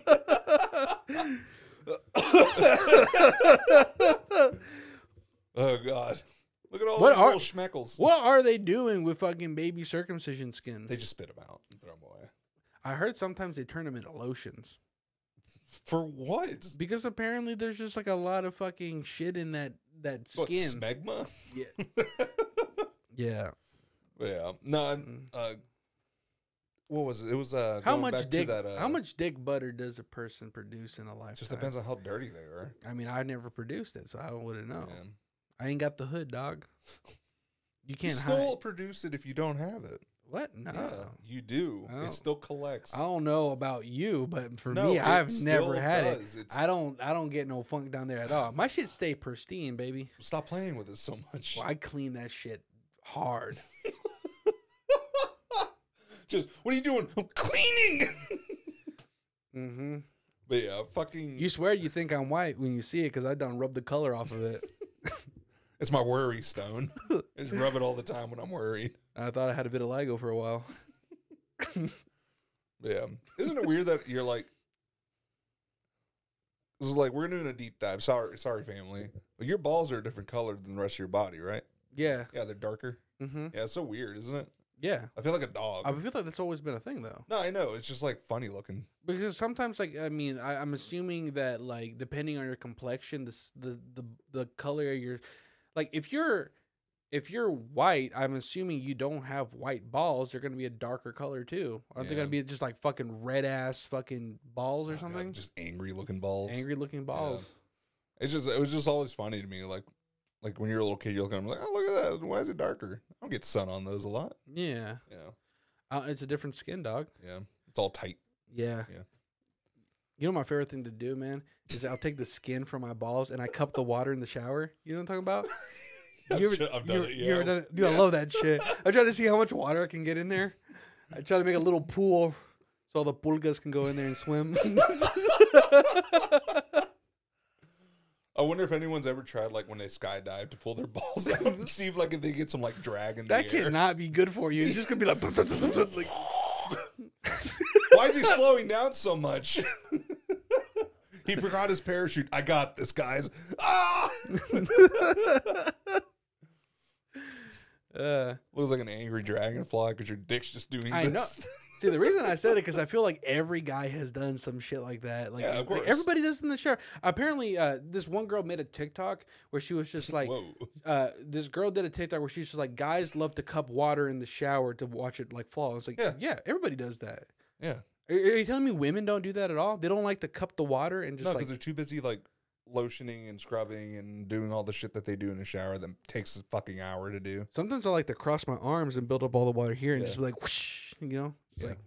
[SPEAKER 2] oh god. Look at all
[SPEAKER 1] What
[SPEAKER 2] those
[SPEAKER 1] are-
[SPEAKER 2] little schmeckles.
[SPEAKER 1] what are they doing with fucking baby circumcision skin?
[SPEAKER 2] They just spit them out and throw them away.
[SPEAKER 1] I heard sometimes they turn them into lotions
[SPEAKER 2] For what?
[SPEAKER 1] because apparently there's just like a lot of fucking shit in that that skin.
[SPEAKER 2] What, smegma?
[SPEAKER 1] Yeah. [LAUGHS] Yeah.
[SPEAKER 2] yeah. No,
[SPEAKER 1] Mm.
[SPEAKER 2] uh, what was it? It was uh,
[SPEAKER 1] How much dick?
[SPEAKER 2] That, uh,
[SPEAKER 1] how much dick butter does a person produce in a lifetime?
[SPEAKER 2] Just depends on how dirty they are.
[SPEAKER 1] I mean, I never produced it, so I wouldn't know.
[SPEAKER 2] Yeah.
[SPEAKER 1] I ain't got the hood, dog. You
[SPEAKER 2] You
[SPEAKER 1] can't
[SPEAKER 2] still
[SPEAKER 1] hide.
[SPEAKER 2] produce it if you don't have it.
[SPEAKER 1] What? No.
[SPEAKER 2] Yeah, you do.
[SPEAKER 1] Oh.
[SPEAKER 2] It still collects.
[SPEAKER 1] I don't know about you, but for
[SPEAKER 2] No,
[SPEAKER 1] me, I've never had it.
[SPEAKER 2] It's-
[SPEAKER 1] I don't. I don't get no funk down there at all. My shit stay pristine, baby.
[SPEAKER 2] Stop playing with it so much.
[SPEAKER 1] Well, I clean that shit hard. [LAUGHS]
[SPEAKER 2] Just what are you doing? I'm cleaning.
[SPEAKER 1] Mm hmm
[SPEAKER 2] but yeah, fucking.
[SPEAKER 1] You swear you think I'm white when you see it because I done rubbed the color off of it. [LAUGHS]
[SPEAKER 2] it's my worry stone. I [LAUGHS] just rub it all the time when I'm worried.
[SPEAKER 1] I thought I had a vitiligo for a while. [LAUGHS]
[SPEAKER 2] Yeah. Isn't it weird that you're like, this is like we're doing a deep dive. Sorry, sorry, family. But your balls are a different color than the rest of your body, right?
[SPEAKER 1] Yeah.
[SPEAKER 2] Yeah, they're darker.
[SPEAKER 1] hmm
[SPEAKER 2] Yeah, it's so weird, isn't it?
[SPEAKER 1] Yeah.
[SPEAKER 2] I feel like a dog.
[SPEAKER 1] I feel like that's always been a thing though.
[SPEAKER 2] no, I know. It's just like funny looking.
[SPEAKER 1] Because sometimes, like, I mean, I, I'm assuming that, like, depending on your complexion, this the the the color of your, like, if you're if you're white, I'm assuming you don't have white balls. They're gonna be a darker color too. Aren't they gonna be just like fucking red ass fucking balls or
[SPEAKER 2] God,
[SPEAKER 1] something?
[SPEAKER 2] just angry looking balls.
[SPEAKER 1] Angry looking balls.
[SPEAKER 2] It's just it was just always funny to me. Like like when you're a little kid, you're looking at them like, oh look at that. Why is it darker? I don't get sun on those a lot.
[SPEAKER 1] Yeah.
[SPEAKER 2] Yeah,
[SPEAKER 1] Uh, it's a different skin, dog.
[SPEAKER 2] yeah. It's all tight.
[SPEAKER 1] Yeah.
[SPEAKER 2] Yeah.
[SPEAKER 1] You know my favorite thing to do, man, is I'll take the skin from my balls and I cup the water in the shower. You know what I'm talking about?
[SPEAKER 2] I've [LAUGHS]
[SPEAKER 1] You ever,
[SPEAKER 2] I've done
[SPEAKER 1] ever-
[SPEAKER 2] it,
[SPEAKER 1] you ever
[SPEAKER 2] yeah.
[SPEAKER 1] done it? Dude, I love that shit. I try to see how much water I can get in there. I try to make a little pool so all the pulgas can go in there and swim. [LAUGHS]
[SPEAKER 2] I wonder if anyone's ever tried like when they skydive to pull their balls out and see if like if they get some like drag in
[SPEAKER 1] that
[SPEAKER 2] the air.
[SPEAKER 1] cannot be good for you. It's just gonna be like, like [LAUGHS]
[SPEAKER 2] Why is he slowing down so much? He forgot his parachute. I got this, guys. Ah! [LAUGHS]
[SPEAKER 1] uh,
[SPEAKER 2] Looks like an angry dragonfly because your dick's just doing
[SPEAKER 1] I know.
[SPEAKER 2] this. [LAUGHS]
[SPEAKER 1] See, the reason I said it because I feel like every guy has done some shit like that. Like,
[SPEAKER 2] Yeah, of
[SPEAKER 1] like, everybody does in the shower. Apparently, uh, this one girl made a TikTok where she was just like,
[SPEAKER 2] Whoa.
[SPEAKER 1] uh, this girl did a TikTok where she's just like, guys love to cup water in the shower to watch it like fall. It's like, yeah,
[SPEAKER 2] Yeah.
[SPEAKER 1] everybody does that.
[SPEAKER 2] Yeah.
[SPEAKER 1] Are, are you telling me women don't do that at all? They don't like to cup the water and just
[SPEAKER 2] No,
[SPEAKER 1] like
[SPEAKER 2] because they're too busy like lotioning and scrubbing and doing all the shit that they do in the shower that takes a fucking hour to do.
[SPEAKER 1] sometimes I like to cross my arms and build up all the water here and
[SPEAKER 2] Yeah.
[SPEAKER 1] just be like, whoosh, you know, It's
[SPEAKER 2] Yeah.
[SPEAKER 1] like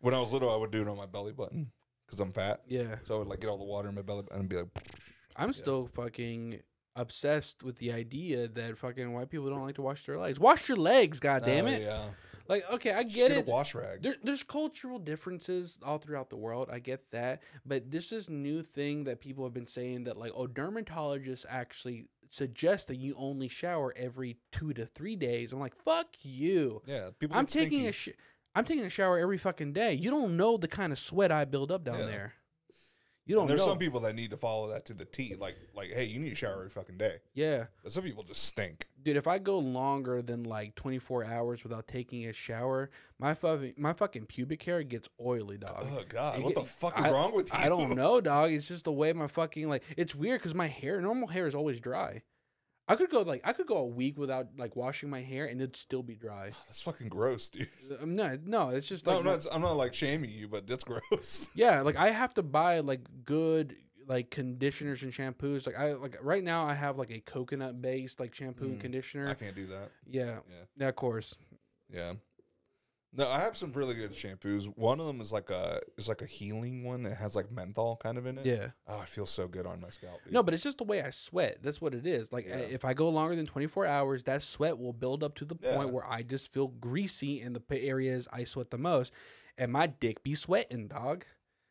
[SPEAKER 2] When I was little, I would do it on my belly button because I'm fat.
[SPEAKER 1] yeah.
[SPEAKER 2] So I would like get all the water in my belly button and be like,
[SPEAKER 1] I'm still fucking obsessed with the idea that fucking white people don't like to wash their legs. Wash your legs, god damn
[SPEAKER 2] "Oh,
[SPEAKER 1] it!
[SPEAKER 2] Yeah.
[SPEAKER 1] Like, okay, I get
[SPEAKER 2] get
[SPEAKER 1] it.
[SPEAKER 2] a wash rag.
[SPEAKER 1] There, there's cultural differences all throughout the world. I get that, but this is new thing that people have been saying that like, oh, dermatologists actually suggest that you only shower every two to three days. I'm like, fuck you.
[SPEAKER 2] yeah. People.
[SPEAKER 1] I'm taking a sh- I'm taking a shower every fucking day. You don't know the kind of sweat I build up down
[SPEAKER 2] Yeah.
[SPEAKER 1] there. You don't
[SPEAKER 2] And there's
[SPEAKER 1] know.
[SPEAKER 2] some people that need to follow that to the T. Like, like, hey, you need to shower every fucking day.
[SPEAKER 1] yeah,
[SPEAKER 2] But some people just stink.
[SPEAKER 1] dude. If I go longer than like 24 hours without taking a shower, my fucking my fucking pubic hair gets oily, dog.
[SPEAKER 2] Oh God,
[SPEAKER 1] It
[SPEAKER 2] what the fuck is
[SPEAKER 1] I-
[SPEAKER 2] wrong with you?
[SPEAKER 1] I don't know, dog. It's just the way my fucking like. It's weird because my hair, normal hair, is always dry. I could go like I could go a week without like washing my hair and it'd still be dry.
[SPEAKER 2] That's fucking gross, dude. [LAUGHS]
[SPEAKER 1] I'm not. No, it's just
[SPEAKER 2] No,
[SPEAKER 1] like
[SPEAKER 2] I'm not. I'm not like shaming you, but that's gross. [LAUGHS]
[SPEAKER 1] Yeah, like I have to buy like good like conditioners and shampoos. Like I like right now I have like a coconut based like shampoo and
[SPEAKER 2] Mm,
[SPEAKER 1] conditioner.
[SPEAKER 2] I can't do that.
[SPEAKER 1] Yeah,
[SPEAKER 2] Yeah,
[SPEAKER 1] yeah, of course.
[SPEAKER 2] yeah. No, I have some really good shampoos. One of them is like a is like a healing one. that has like menthol kind of in it.
[SPEAKER 1] Yeah.
[SPEAKER 2] Oh, it feels so good on my scalp. Dude.
[SPEAKER 1] No, but it's just the way I sweat. That's what it is. Like
[SPEAKER 2] Yeah.
[SPEAKER 1] if I go longer than 24 hours, that sweat will build up to the
[SPEAKER 2] Yeah.
[SPEAKER 1] point where I just feel greasy in the areas I sweat the most, and my dick be sweating, dog.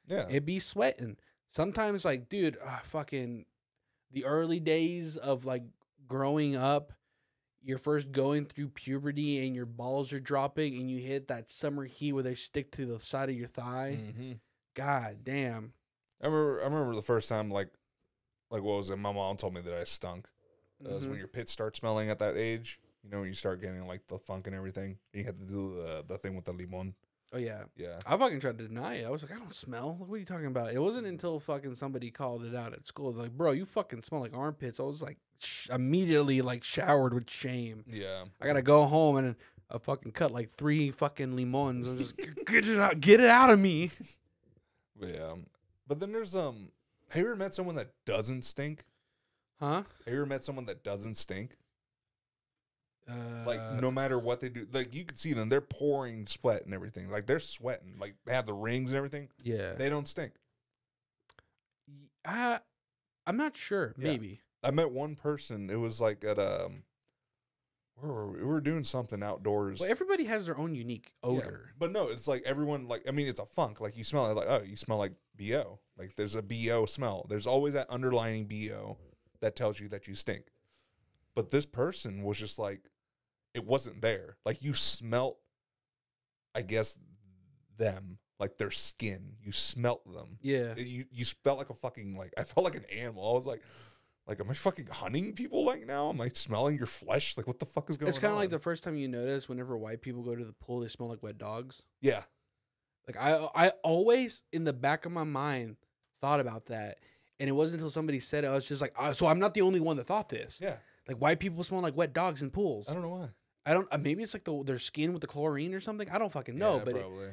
[SPEAKER 2] yeah,
[SPEAKER 1] It be sweating. Sometimes, like, dude, uh, fucking the early days of like growing up, you're first going through puberty and your balls are dropping, and you hit that summer heat where they stick to the side of your thigh.
[SPEAKER 2] hmm
[SPEAKER 1] God damn.
[SPEAKER 2] I remember. I remember the first time, like, like what was it? My mom told me that I stunk. That was
[SPEAKER 1] Mhm.
[SPEAKER 2] when your pits start smelling at that age. You know, when you start getting like the funk and everything. You have to do the the thing with the limon.
[SPEAKER 1] Oh yeah.
[SPEAKER 2] Yeah.
[SPEAKER 1] I fucking tried to deny it. I was like, I don't smell. What are you talking about? It wasn't until fucking somebody called it out at school. They're like, bro, you fucking smell like armpits. I was like, sh- immediately like showered with shame.
[SPEAKER 2] Yeah.
[SPEAKER 1] I gotta go home and I fucking cut like three fucking limons. I'm just [LAUGHS] get it out, get it out of me.
[SPEAKER 2] Yeah. But then there's um. Have you ever met someone that doesn't stink?
[SPEAKER 1] Huh?
[SPEAKER 2] Have you ever met someone that doesn't stink?
[SPEAKER 1] Uh,
[SPEAKER 2] Like no matter what they do, like you can see them. They're pouring sweat and everything. Like they're sweating. Like they have the rings and everything.
[SPEAKER 1] yeah.
[SPEAKER 2] They don't stink.
[SPEAKER 1] I, I'm not sure.
[SPEAKER 2] Yeah.
[SPEAKER 1] Maybe.
[SPEAKER 2] I met one person. It was like at um. Where were we? we were doing something outdoors.
[SPEAKER 1] Well, everybody has their own unique
[SPEAKER 2] Yeah,
[SPEAKER 1] odor.
[SPEAKER 2] But no, it's like everyone like I mean it's a funk. Like you smell it like oh, you smell like BO. Like there's a BO smell. There's always that underlying BO that tells you that you stink. But this person was just like it wasn't there. Like you smelt I guess them, like their skin. You smelt them.
[SPEAKER 1] Yeah.
[SPEAKER 2] You you smelled like a fucking like [LAUGHS] I felt like an animal. I was like like am I fucking hunting people like now? Am I smelling your flesh? Like what the fuck is going on?
[SPEAKER 1] It's kind of like the first time you notice whenever white people go to the pool, they smell like wet dogs.
[SPEAKER 2] Yeah.
[SPEAKER 1] Like I, I always in the back of my mind thought about that, and it wasn't until somebody said it, I was just like, oh, so I'm not the only one that thought this.
[SPEAKER 2] Yeah.
[SPEAKER 1] Like white people smell like wet dogs in pools.
[SPEAKER 2] I don't know why.
[SPEAKER 1] I don't. Uh, maybe it's like the, their skin with the chlorine or something. I don't fucking know,
[SPEAKER 2] Yeah,
[SPEAKER 1] but, it,
[SPEAKER 2] probably.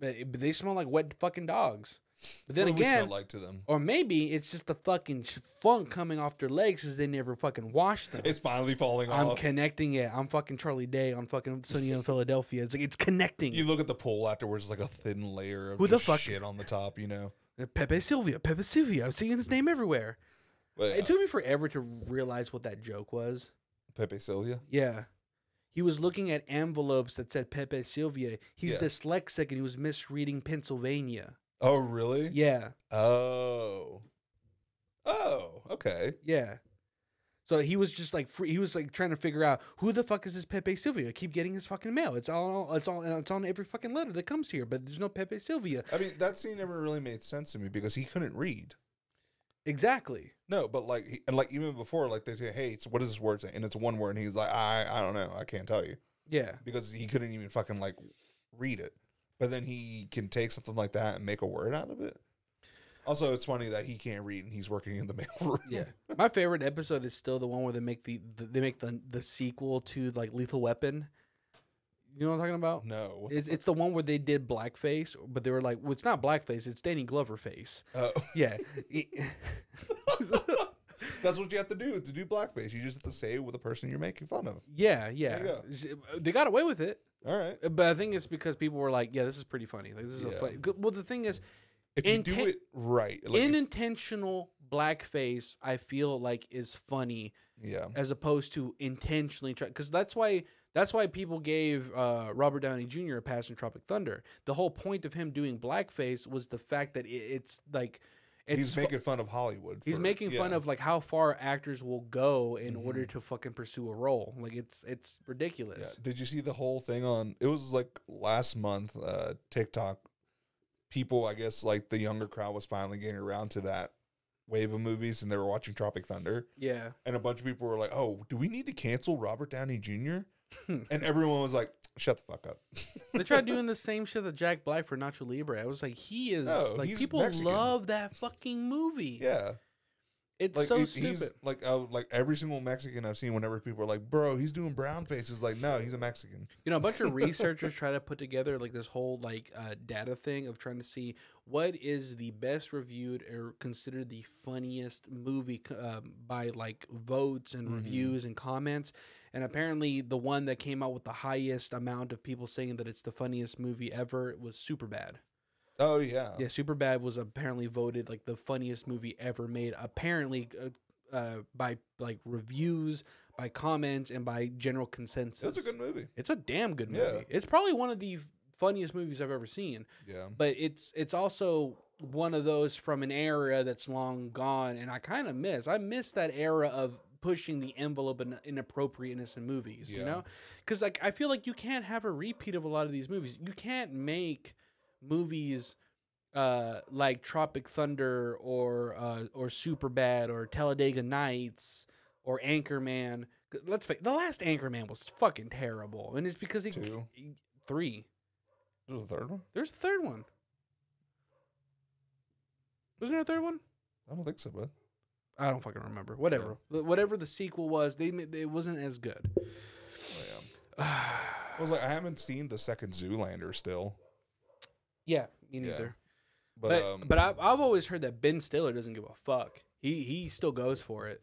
[SPEAKER 1] but it- but they smell like wet fucking dogs. But then
[SPEAKER 2] What do we smell
[SPEAKER 1] again,
[SPEAKER 2] like to them.
[SPEAKER 1] or maybe it's just the fucking funk coming off their legs because they never fucking washed them.
[SPEAKER 2] It's finally falling off.
[SPEAKER 1] I'm connecting it. I'm fucking Charlie Day on fucking Sunny in Philadelphia. It's like it's connecting.
[SPEAKER 2] you look at the pool afterwards, it's like a thin layer of
[SPEAKER 1] Who the fuck-
[SPEAKER 2] shit on the top, you know.
[SPEAKER 1] Pepe Sylvia, Pepe Sylvia. I'm seeing his name everywhere.
[SPEAKER 2] But,
[SPEAKER 1] It took me forever to realize what that joke was.
[SPEAKER 2] Pepe Sylvia.
[SPEAKER 1] Yeah. He was looking at envelopes that said Pepe Sylvia. He's
[SPEAKER 2] Yeah.
[SPEAKER 1] dyslexic and he was misreading Pennsylvania.
[SPEAKER 2] Oh, really?
[SPEAKER 1] Yeah.
[SPEAKER 2] Oh. Oh, okay.
[SPEAKER 1] Yeah. So he was just like free, he was like trying to figure out who the fuck is this Pepe Sylvia? I keep getting his fucking mail. It's all it's all it's on every fucking letter that comes here, but there's no Pepe Sylvia.
[SPEAKER 2] I mean, that scene never really made sense to me because he couldn't read.
[SPEAKER 1] Exactly.
[SPEAKER 2] No, but like, he, and like even before, like they say, "Hey, it's, what does this word say?" And it's one word, and he's like, "I, I don't know, I can't tell you,"
[SPEAKER 1] Yeah.
[SPEAKER 2] because he couldn't even fucking like read it. But then he can take something like that and make a word out of it. Also, it's funny that he can't read and he's working in the [LAUGHS] mailroom.
[SPEAKER 1] Yeah. My favorite episode is still the one where they make the, the they make the the sequel to like Lethal Weapon. You know what I'm talking about?
[SPEAKER 2] No.
[SPEAKER 1] It's it's the one where they did blackface, but they were like, well, it's not blackface, it's Danny Glover face.
[SPEAKER 2] Oh.
[SPEAKER 1] Yeah. [LAUGHS] [LAUGHS]
[SPEAKER 2] That's what you have to do to do blackface. You just have to say it with the person you're making fun of.
[SPEAKER 1] yeah, yeah.
[SPEAKER 2] you
[SPEAKER 1] They got away with it.
[SPEAKER 2] All right.
[SPEAKER 1] Uh, but I think it's because people were like, yeah, this is pretty funny. Like this is a funny. Well, the thing is,
[SPEAKER 2] If you do it right, like
[SPEAKER 1] unintentional blackface, I feel like is funny
[SPEAKER 2] yeah,
[SPEAKER 1] as opposed to intentionally try because that's why that's why people gave uh, Robert Downey Jr. a pass in Tropic Thunder. The whole point of him doing blackface was the fact that it, it's like it's
[SPEAKER 2] he's making fun of Hollywood.
[SPEAKER 1] he's
[SPEAKER 2] for-
[SPEAKER 1] making fun of like how far actors will go in order
[SPEAKER 2] Mhm.
[SPEAKER 1] to fucking pursue a role. Like it's it's
[SPEAKER 2] Yeah.
[SPEAKER 1] ridiculous.
[SPEAKER 2] Did you see the whole thing on? It was like last month. Uh, TikTok people, I guess, like the younger crowd was finally getting around to that wave of movies, and they were watching Tropic Thunder,
[SPEAKER 1] Yeah.
[SPEAKER 2] and a bunch of people were like, "Oh, do we need to cancel Robert Downey Jr.?" [LAUGHS] and everyone was like, "Shut the fuck up."
[SPEAKER 1] They tried [LAUGHS] doing the same shit that Jack Black for Nacho Libre. I was like, he is
[SPEAKER 2] No,
[SPEAKER 1] like
[SPEAKER 2] he's
[SPEAKER 1] people
[SPEAKER 2] Mexican.
[SPEAKER 1] love that fucking movie.
[SPEAKER 2] yeah,
[SPEAKER 1] It's
[SPEAKER 2] like
[SPEAKER 1] so
[SPEAKER 2] he-
[SPEAKER 1] stupid.
[SPEAKER 2] he's like uh, like every single Mexican I've seen. Whenever people are like, "Bro, he's doing brown faces," like, no, he's a Mexican.
[SPEAKER 1] You know, a bunch of [LAUGHS] researchers try to put together like this whole like uh, data thing of trying to see what is the best reviewed or considered the funniest movie c- um, by like votes and
[SPEAKER 2] Mhm.
[SPEAKER 1] reviews and comments. And apparently, the one that came out with the highest amount of people saying that it's the funniest movie ever was Superbad.
[SPEAKER 2] Oh yeah,
[SPEAKER 1] Yeah, Superbad was apparently voted like the funniest movie ever made. Apparently, uh, uh, by like reviews, by comments, and by general consensus.
[SPEAKER 2] It's a good movie.
[SPEAKER 1] It's a damn good movie.
[SPEAKER 2] Yeah.
[SPEAKER 1] It's probably one of the funniest movies I've ever seen.
[SPEAKER 2] Yeah,
[SPEAKER 1] But it's it's also one of those from an era that's long gone, and I kind of miss. I miss that era of pushing the envelope in inappropriateness in movies. You know, because like I feel like you can't have a repeat of a lot of these movies. You can't make movies uh like Tropic Thunder or uh or Superbad or Talladega Nights or Anchorman. Let's face the last Anchorman was fucking terrible, and it's because it
[SPEAKER 2] Two.
[SPEAKER 1] three.
[SPEAKER 2] There's a third one.
[SPEAKER 1] There's a third one. Wasn't there a third one?
[SPEAKER 2] I don't think so, but
[SPEAKER 1] I don't fucking remember. Whatever, The- whatever the sequel was, they it wasn't as good.
[SPEAKER 2] oh, [SIGHS] yeah. I was like, I haven't seen the second Zoolander still,
[SPEAKER 1] yeah, me
[SPEAKER 2] Yeah.
[SPEAKER 1] neither.
[SPEAKER 2] but,
[SPEAKER 1] But
[SPEAKER 2] um,
[SPEAKER 1] but I've I've always heard that Ben Stiller doesn't give a fuck. He he still goes for it.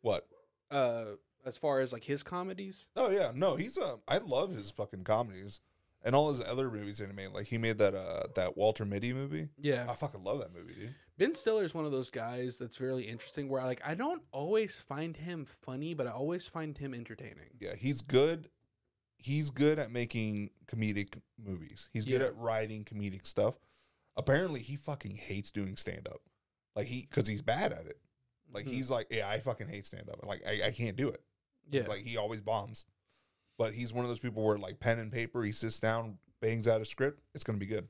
[SPEAKER 2] what?
[SPEAKER 1] Uh, as far as like his comedies.
[SPEAKER 2] Oh yeah, no, he's um, I love his fucking comedies and all his other movies that he made. Like he made that uh that Walter Mitty movie.
[SPEAKER 1] Yeah,
[SPEAKER 2] I fucking love that movie, dude.
[SPEAKER 1] Ben Stiller is one of those guys that's really interesting. Where like I don't always find him funny, but I always find him entertaining.
[SPEAKER 2] Yeah, he's good. He's good at making comedic movies. He's good
[SPEAKER 1] Yeah.
[SPEAKER 2] at writing comedic stuff. Apparently, he fucking hates doing stand up. Like he, because he's bad at it. Like
[SPEAKER 1] Mhm.
[SPEAKER 2] he's like, yeah, I fucking hate stand up. Like I, I can't do it.
[SPEAKER 1] yeah.
[SPEAKER 2] Like he always bombs. But he's one of those people where like pen and paper, he sits down, bangs out a script, it's gonna be good.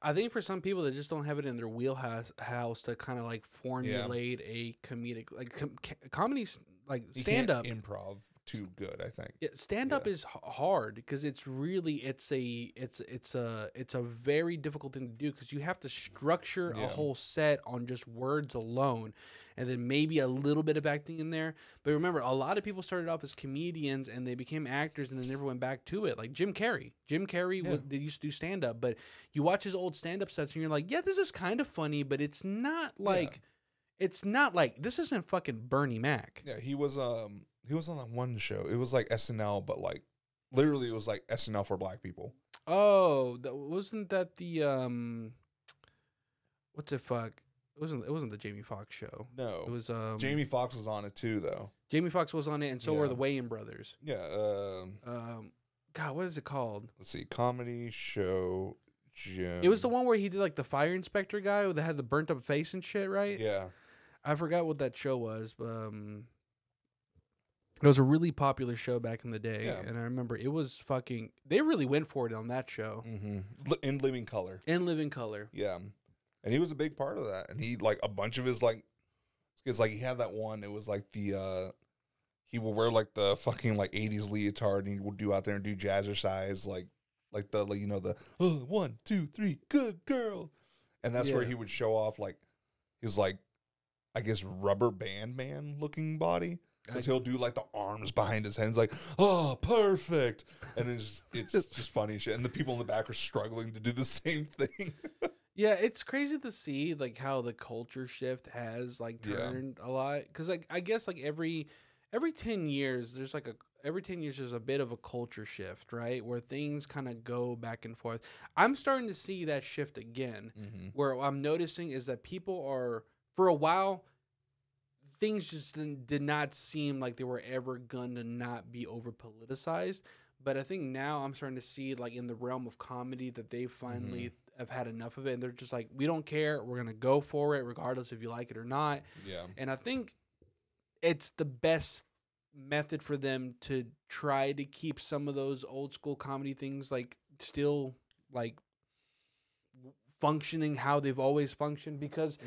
[SPEAKER 1] I think for some people that just don't have it in their wheelhouse house to kind of like formulate a comedic like com- comedies like stand up.
[SPEAKER 2] improv too good, I think.
[SPEAKER 1] Yeah, stand up
[SPEAKER 2] yeah.
[SPEAKER 1] is hard because it's really it's a it's it's a it's a very difficult thing to do because you have to structure a whole set on just words alone and then maybe a little bit of acting in there but remember a lot of people started off as comedians and they became actors and then never went back to it like jim carrey jim carrey
[SPEAKER 2] Yeah.
[SPEAKER 1] they used to do stand up but you watch his old stand up sets and you're like yeah this is kind of funny but it's not like it's not like this isn't fucking bernie mac
[SPEAKER 2] Yeah, he was um he was on that one show. It was like SNL, but like literally it was like SNL for black people.
[SPEAKER 1] Oh, that, wasn't that the um? What's it? Fuck. It wasn't. It wasn't the Jamie Foxx show.
[SPEAKER 2] No.
[SPEAKER 1] It was um.
[SPEAKER 2] Jamie Foxx was on it too though.
[SPEAKER 1] Jamie Foxx was on it, and so were
[SPEAKER 2] Yeah.
[SPEAKER 1] the Wayans brothers.
[SPEAKER 2] Yeah, um
[SPEAKER 1] Um, God, what is it called?
[SPEAKER 2] let's see, comedy show Jim.
[SPEAKER 1] It was the one where he did like the fire inspector guy that had the burnt up face and shit, right?
[SPEAKER 2] Yeah.
[SPEAKER 1] I forgot what that show was, but um, it was a really popular show back in the day,
[SPEAKER 2] Yeah.
[SPEAKER 1] and I remember it was fucking. They really went for it on that show.
[SPEAKER 2] Mm-hmm. In Living Color.
[SPEAKER 1] In Living Color.
[SPEAKER 2] Yeah. And he was a big part of that. And he like a bunch of his like because like he had that one, it was like the uh he will wear like the fucking like eighties leotard and he would do out there and do jazzercise like like the like you know the oh, one, two, three, good girl. And that's where he would show off like his like I guess rubber band man looking body. Because he'll do like the arms behind his hands, like, oh, perfect. And it's it's [LAUGHS] just funny shit. And the people in the back are struggling to do the same thing. [LAUGHS]
[SPEAKER 1] Yeah, it's crazy to see like how the culture shift has like
[SPEAKER 2] Yeah.
[SPEAKER 1] turned a lot because like I guess like every every ten years there's like a every ten years there's a bit of a culture shift right where things kind of go back and forth. I'm starting to see that shift again
[SPEAKER 2] mm-hmm.
[SPEAKER 1] where I'm noticing is that people are for a while things just did not seem like they were ever gonna not be over politicized but i think now i'm starting to see like in the realm of comedy that they finally have had enough of it and they're just like we don't care we're gonna go for it regardless if you like it or not
[SPEAKER 2] Yeah.
[SPEAKER 1] and i think it's the best method for them to try to keep some of those old school comedy things like still like functioning how they've always functioned because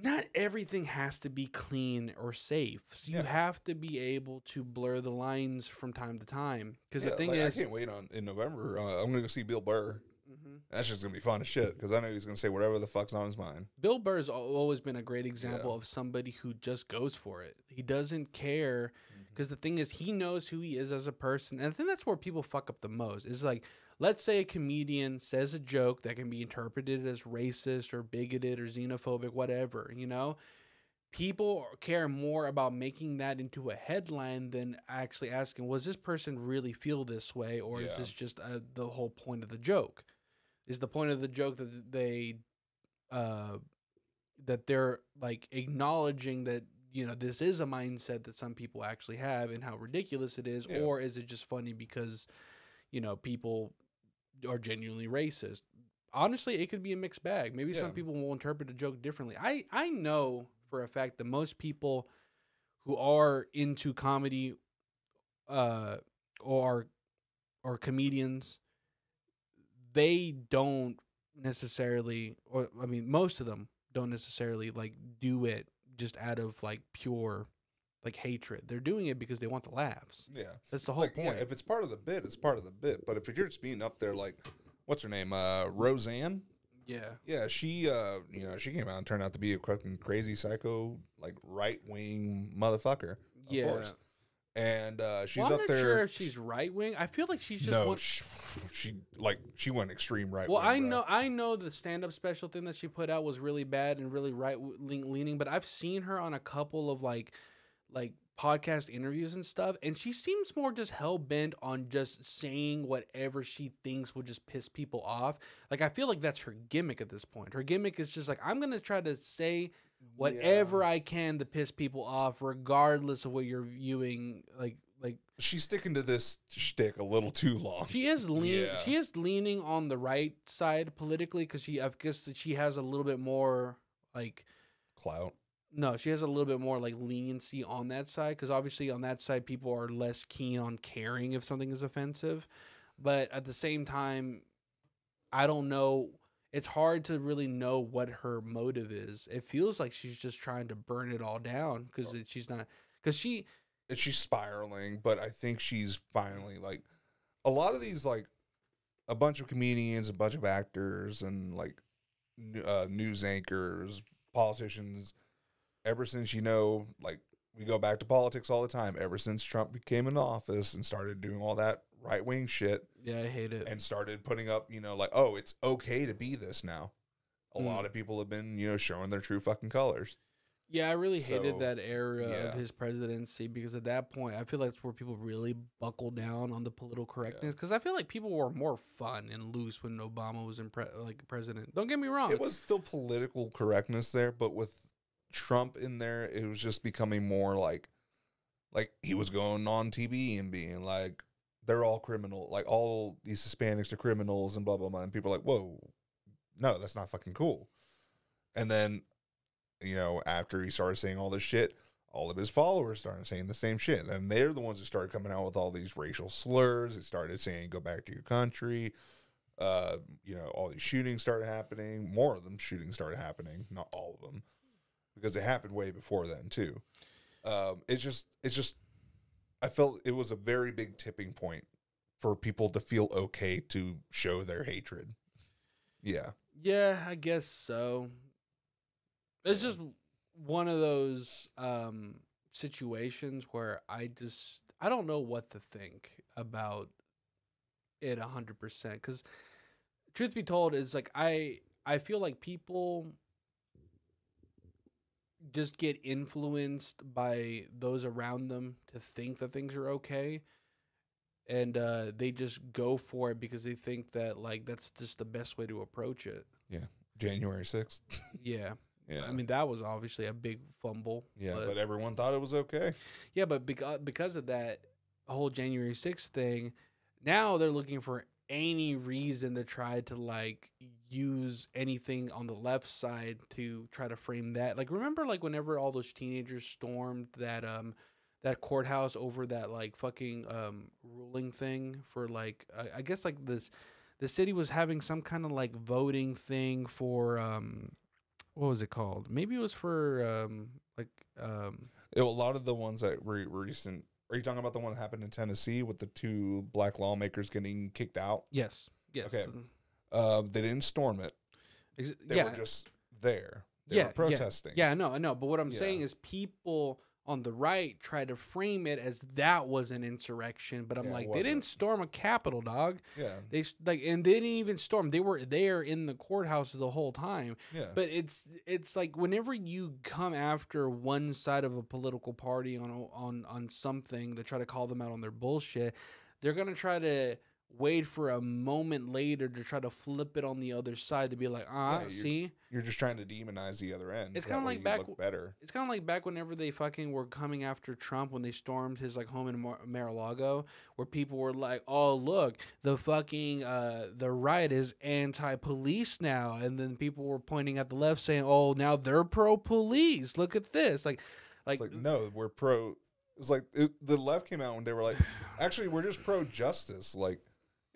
[SPEAKER 1] not everything has to be clean or safe. So you have to be able to blur the lines from time to time. Because
[SPEAKER 2] Yeah,
[SPEAKER 1] the thing
[SPEAKER 2] like,
[SPEAKER 1] is,
[SPEAKER 2] I can't wait on in November. Uh, I'm gonna go see Bill Burr.
[SPEAKER 1] Mhm.
[SPEAKER 2] That's just gonna be fun as shit because I know he's gonna say whatever the fuck's on his mind.
[SPEAKER 1] Bill Burr's al- always been a great example
[SPEAKER 2] Yeah.
[SPEAKER 1] of somebody who just goes for it. He doesn't care because the thing is, he knows who he is as a person, and I think that's where people fuck up the most. Is like, let's say a comedian says a joke that can be interpreted as racist or bigoted or xenophobic, whatever. You know, people care more about making that into a headline than actually asking, was this person really feel this way, or is this just uh, the whole point of the joke? Is the point of the joke that they uh that they're like acknowledging that you know this is a mindset that some people actually have and how ridiculous it is
[SPEAKER 2] Yeah.
[SPEAKER 1] or is it just funny because you know people are genuinely racist? Honestly it could be a mixed bag. Maybe some people will interpret a joke differently. I i know for a fact that most people who are into comedy uh or or comedians they don't necessarily or i mean most of them don't necessarily like do it just out of like pure like hatred they're doing it because they want the laughs
[SPEAKER 2] Yeah,
[SPEAKER 1] that's the whole
[SPEAKER 2] like,
[SPEAKER 1] point
[SPEAKER 2] yeah. If it's part of the bit, it's part of the bit. But if you're just being up there, like, what's her name? Uh, Roseanne.
[SPEAKER 1] yeah
[SPEAKER 2] Yeah, she, uh, you know, she came out and turned out to be a fucking crazy psycho, like right wing motherfucker. Of
[SPEAKER 1] yeah
[SPEAKER 2] course. And uh, she's
[SPEAKER 1] well, i'm
[SPEAKER 2] up
[SPEAKER 1] not
[SPEAKER 2] there.
[SPEAKER 1] sure if she's right wing i feel like she's just
[SPEAKER 2] no,
[SPEAKER 1] one
[SPEAKER 2] she, she like she went extreme right.
[SPEAKER 1] well i know i know the stand-up special thing that she put out was really bad and really right leaning but i've seen her on a couple of like like podcast interviews and stuff and she seems more just hell-bent on just saying whatever she thinks will just piss people off like i feel like that's her gimmick at this point her gimmick is just like i'm gonna try to say whatever i can to piss people off regardless of what you're viewing like like
[SPEAKER 2] She's sticking to this shtick a little too long.
[SPEAKER 1] she is lean.
[SPEAKER 2] Yeah.
[SPEAKER 1] She is leaning on the right side politically because she, I guess, that she has a little bit more like
[SPEAKER 2] Clout.
[SPEAKER 1] no, she has a little bit more like leniency on that side because obviously on that side people are less keen on caring if something is offensive, but at the same time, I don't know. It's hard to really know what her motive is. It feels like she's just trying to burn it all down because she's not because she
[SPEAKER 2] and she's spiraling, but I think she's finally like a lot of these like a bunch of comedians, a bunch of actors, and like uh, news anchors, politicians. Ever since you know, like we go back to politics all the time. Ever since Trump became in office and started doing all that right wing shit,
[SPEAKER 1] yeah I hate it.
[SPEAKER 2] and started putting up, you know, like oh, it's okay to be this now. A
[SPEAKER 1] Mm.
[SPEAKER 2] lot of people have been, you know, showing their true fucking colors.
[SPEAKER 1] Yeah, I really hated
[SPEAKER 2] So,
[SPEAKER 1] that era
[SPEAKER 2] yeah.
[SPEAKER 1] of his presidency because at that point, I feel like it's where people really buckled down on the political correctness. Because I feel like people were more fun and loose when Obama was in pre- like president. Don't get me wrong.
[SPEAKER 2] It was still political correctness there, but with Trump in there, it was just becoming more like, like he was going on TV and being like, they're all criminal, like all these Hispanics are criminals and blah blah blah, and people are like, whoa, no, that's not fucking cool. And then, you know, after he started saying all this shit, all of his followers started saying the same shit. And they're the ones that started coming out with all these racial slurs. They started saying, "Go back to your country." Uh, you know, all these shootings started happening. More of them shootings started happening, not all of them, because it happened way before then too. Um, it's just, it's just, I felt it was a very big tipping point for people to feel okay to show their hatred. Yeah,
[SPEAKER 1] yeah, I guess so. It's just one of those um, situations where I just I don't know what to think about it a hundred percent. Because truth be told, is like I I feel like people just get influenced by those around them to think that things are okay and uh, they just go for it because they think that like that's just the best way to approach it Yeah.
[SPEAKER 2] January sixth. [LAUGHS]
[SPEAKER 1] yeah
[SPEAKER 2] Yeah,
[SPEAKER 1] i mean that was obviously a big fumble
[SPEAKER 2] yeah,
[SPEAKER 1] but,
[SPEAKER 2] but everyone thought it was okay.
[SPEAKER 1] yeah but because, because of that whole january 6th thing now they're looking for any reason to try to like use anything on the left side to try to frame that like remember like whenever all those teenagers stormed that um that courthouse over that like fucking um ruling thing for like I, I guess like this the city was having some kind of like voting thing for um, what was it called? Maybe it was for um, like um,
[SPEAKER 2] It- a lot of the ones that were recent. Are you talking about the one that happened in Tennessee with the two black lawmakers getting kicked out?
[SPEAKER 1] yes, yes,
[SPEAKER 2] Okay. Uh, they didn't storm it.
[SPEAKER 1] Ex-
[SPEAKER 2] They
[SPEAKER 1] yeah,
[SPEAKER 2] were just there. They
[SPEAKER 1] Yeah,
[SPEAKER 2] were protesting.
[SPEAKER 1] Yeah, no, no. But what I'm saying is people on the right try to frame it as that was an insurrection, but I'm
[SPEAKER 2] Yeah,
[SPEAKER 1] like, they didn't storm a capitol, dog.
[SPEAKER 2] Yeah.
[SPEAKER 1] They like, and they didn't even storm. They were there in the courthouse the whole time.
[SPEAKER 2] Yeah.
[SPEAKER 1] But it's it's like whenever you come after one side of a political party on on on something to try to call them out on their bullshit, they're gonna try to wait for a moment later to try to flip it on the other side to be like, ah,
[SPEAKER 2] you're-
[SPEAKER 1] see.
[SPEAKER 2] You're just trying to demonize the other end.
[SPEAKER 1] It's kinda like back
[SPEAKER 2] better.
[SPEAKER 1] It's kind of like back whenever they fucking were coming after Trump when they stormed his like home in Mar- Mar-a-Lago, where people were like, "Oh, look, the fucking uh, the right is anti-police now," and then people were pointing at the left saying, "Oh, now they're pro-police. Look at this!" Like, like,
[SPEAKER 2] It's like no, we're pro. It's like it, the left came out when they were like, [SIGHS] actually, we're just pro justice. Like,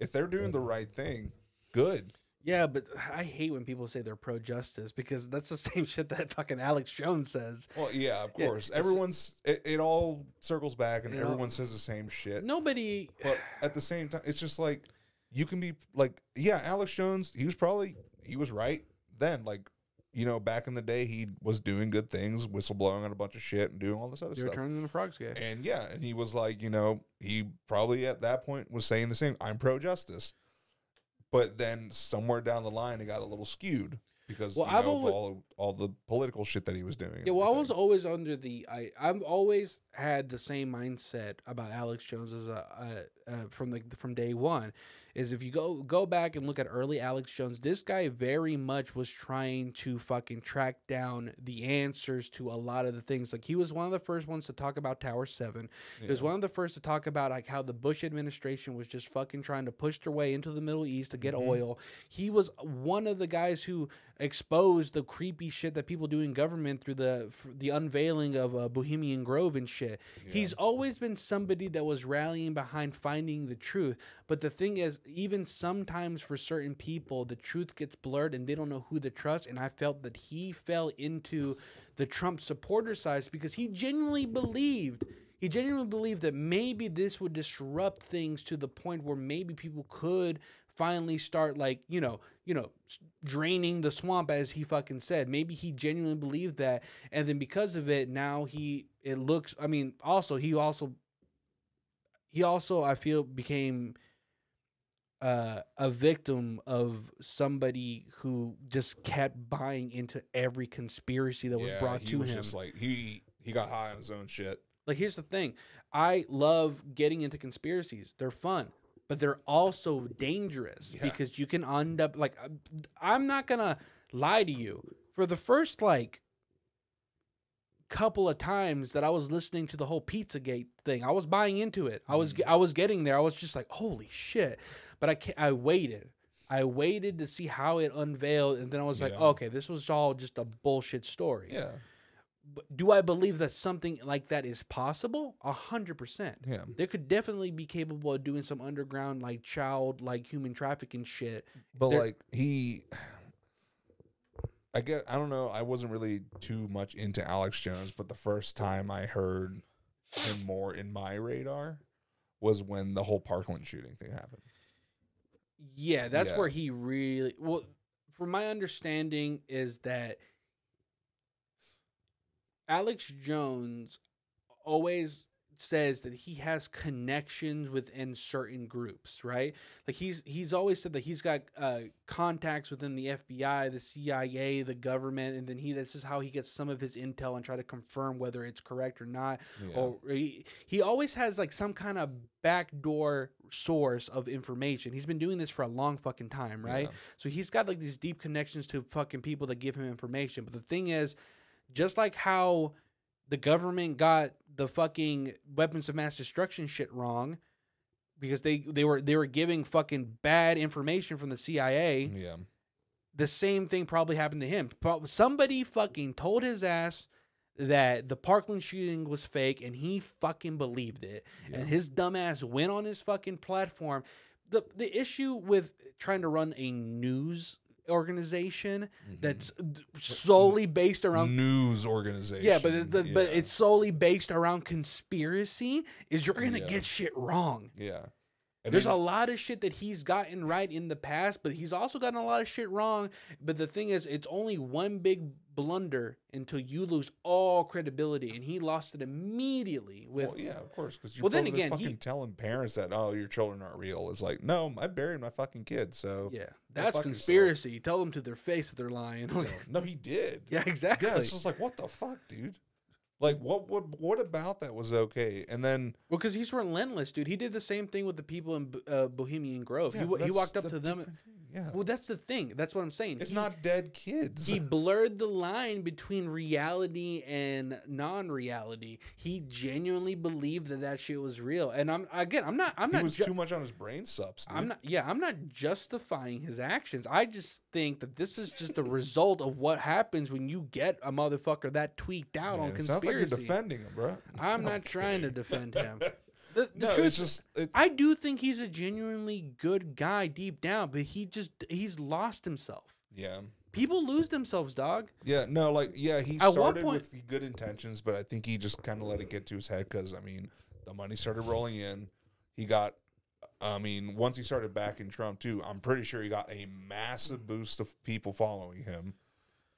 [SPEAKER 2] if they're doing the right thing, good.
[SPEAKER 1] yeah, but I hate when people say they're pro-justice because that's the [LAUGHS] same shit that fucking Alex Jones says.
[SPEAKER 2] Well, yeah, of course.
[SPEAKER 1] it's-
[SPEAKER 2] Everyone's it, it all circles back, and
[SPEAKER 1] It all-
[SPEAKER 2] everyone says the same shit.
[SPEAKER 1] Nobody.
[SPEAKER 2] But at the same time, it's just like you can be like, yeah, Alex Jones. He was probably he was right then. Like, you know, back in the day, he was doing good things, whistleblowing on a bunch of shit, and doing all this other
[SPEAKER 1] You're
[SPEAKER 2] stuff.
[SPEAKER 1] turning the frogs gay.
[SPEAKER 2] And yeah, and he was like, you know, he probably at that point was saying the same. I'm pro justice, but then somewhere down the line, it got a little skewed because
[SPEAKER 1] Well,
[SPEAKER 2] you
[SPEAKER 1] I've
[SPEAKER 2] know, of all all the political shit that he was doing.
[SPEAKER 1] Yeah, well, I was always under the I. I've always had the same mindset about Alex Jones as a, uh, from the from day one. Is if you go go back and look at early Alex Jones, this guy very much was trying to fucking track down the answers to a lot of the things. Like he was one of the first ones to talk about Tower Seven. He was one of the first to talk about like how the Bush administration was just fucking trying to push their way into the Middle East to get
[SPEAKER 2] Mhm.
[SPEAKER 1] oil. He was one of the guys who exposed the creepy shit that people do in government through the the unveiling of uh, Bohemian Grove and shit.
[SPEAKER 2] Yeah.
[SPEAKER 1] He's always been somebody that was rallying behind finding the truth. But the thing is, even sometimes for certain people, the truth gets blurred and they don't know who to trust. And I felt that he fell into the Trump supporter side because he genuinely believed. He genuinely believed that maybe this would disrupt things to the point where maybe people could finally start like you know you know draining the swamp as he fucking said maybe he genuinely believed that and then because of it now he it looks i mean also he also he also i feel became uh, a victim of somebody who just kept buying into every conspiracy that was
[SPEAKER 2] Yeah,
[SPEAKER 1] brought
[SPEAKER 2] he
[SPEAKER 1] to
[SPEAKER 2] was
[SPEAKER 1] him
[SPEAKER 2] Just like he he got high on his own shit.
[SPEAKER 1] like here's the thing i love getting into conspiracies they're fun but they're also dangerous
[SPEAKER 2] Yeah.
[SPEAKER 1] because you can end up like I'm- i'm not gonna lie to you for the first like couple of times that i was listening to the whole pizzagate thing i was buying into it i was
[SPEAKER 2] Mm.
[SPEAKER 1] i was getting there i was just like holy shit but i ca- i waited i waited to see how it unveiled and then i was like
[SPEAKER 2] Yeah.
[SPEAKER 1] okay this was all just a bullshit story
[SPEAKER 2] Yeah,
[SPEAKER 1] but do I believe that something like that is possible? A hundred percent.
[SPEAKER 2] yeah.
[SPEAKER 1] They could definitely be capable of doing some underground, like child, like human trafficking shit.
[SPEAKER 2] But like he, I guess I don't know. I wasn't really too much into Alex Jones, but the first time I heard him more in my radar was when the whole Parkland shooting thing happened.
[SPEAKER 1] Yeah, that's
[SPEAKER 2] Yeah.
[SPEAKER 1] where he really well. From my understanding, is that Alex Jones always says that he has connections within certain groups, right? Like he's he's always said that he's got uh, contacts within the FBI, the CIA, the government, and then he this is how he gets some of his intel and try to confirm whether it's correct or not.
[SPEAKER 2] Yeah.
[SPEAKER 1] Or he, he always has like some kind of backdoor source of information. He's been doing this for a long fucking time, right?
[SPEAKER 2] Yeah.
[SPEAKER 1] So he's got like these deep connections to fucking people that give him information. But the thing is, just like how the government got the fucking weapons of mass destruction shit wrong because they they were they were giving fucking bad information from the CIA.
[SPEAKER 2] Yeah.
[SPEAKER 1] The same thing probably happened to him. Somebody fucking told his ass that the Parkland shooting was fake and he fucking believed it.
[SPEAKER 2] Yeah.
[SPEAKER 1] And his dumbass went on his fucking platform the the issue with trying to run a news organization
[SPEAKER 2] Mm-hmm.
[SPEAKER 1] that's solely based around
[SPEAKER 2] news organization.
[SPEAKER 1] yeah, but the, but it's solely based around conspiracy. Is you're gonna
[SPEAKER 2] Yeah.
[SPEAKER 1] get shit wrong.
[SPEAKER 2] yeah. And
[SPEAKER 1] There's a lot of shit that he's gotten right in the past, but he's also gotten a lot of shit wrong. But the thing is, it's only one big blunder until you lose all credibility, and he lost it immediately with.
[SPEAKER 2] well, yeah, of course. Because you're
[SPEAKER 1] Well, then again, he-
[SPEAKER 2] telling parents that oh your children aren't real. It's like no, I buried my fucking kids. So
[SPEAKER 1] Yeah, that's
[SPEAKER 2] yourself.
[SPEAKER 1] conspiracy. Tell them to their face that they're lying. [LAUGHS]
[SPEAKER 2] No, he did.
[SPEAKER 1] yeah, exactly.
[SPEAKER 2] Yeah, it's just like what the fuck, dude. Like what what what about that was okay? And then
[SPEAKER 1] Well, because he's relentless, dude. He did the same thing with the people in uh, Bohemian Grove.
[SPEAKER 2] yeah,
[SPEAKER 1] he, he walked up to them.
[SPEAKER 2] Yeah,
[SPEAKER 1] Well, that's the thing. That's what I'm saying.
[SPEAKER 2] it's
[SPEAKER 1] He-
[SPEAKER 2] not dead kids.
[SPEAKER 1] he [LAUGHS] blurred the line between reality and non-reality. He genuinely believed that that shit was real. And I'm again, I'm not, I'm
[SPEAKER 2] he
[SPEAKER 1] not,
[SPEAKER 2] was
[SPEAKER 1] ju-
[SPEAKER 2] too much on his brain subs. Dude.
[SPEAKER 1] I'm not, yeah, I'm not justifying his actions. I just think that this is just a result of what happens when you get a motherfucker that tweaked out
[SPEAKER 2] Man,
[SPEAKER 1] on
[SPEAKER 2] it sounds like you're defending him, bro.
[SPEAKER 1] I'm not trying to defend him. [LAUGHS] The, the
[SPEAKER 2] no,
[SPEAKER 1] truth
[SPEAKER 2] it's just it's,
[SPEAKER 1] I do think he's a genuinely good guy deep down, but he just he's lost himself.
[SPEAKER 2] yeah.
[SPEAKER 1] People lose themselves, dog.
[SPEAKER 2] Yeah, no, like yeah, he
[SPEAKER 1] At
[SPEAKER 2] started
[SPEAKER 1] point-
[SPEAKER 2] with good intentions, but I think he just kind of let it get to his head because I mean, the money started rolling in. He got, I mean, once he started backing Trump too, I'm pretty sure he got a massive boost of people following him.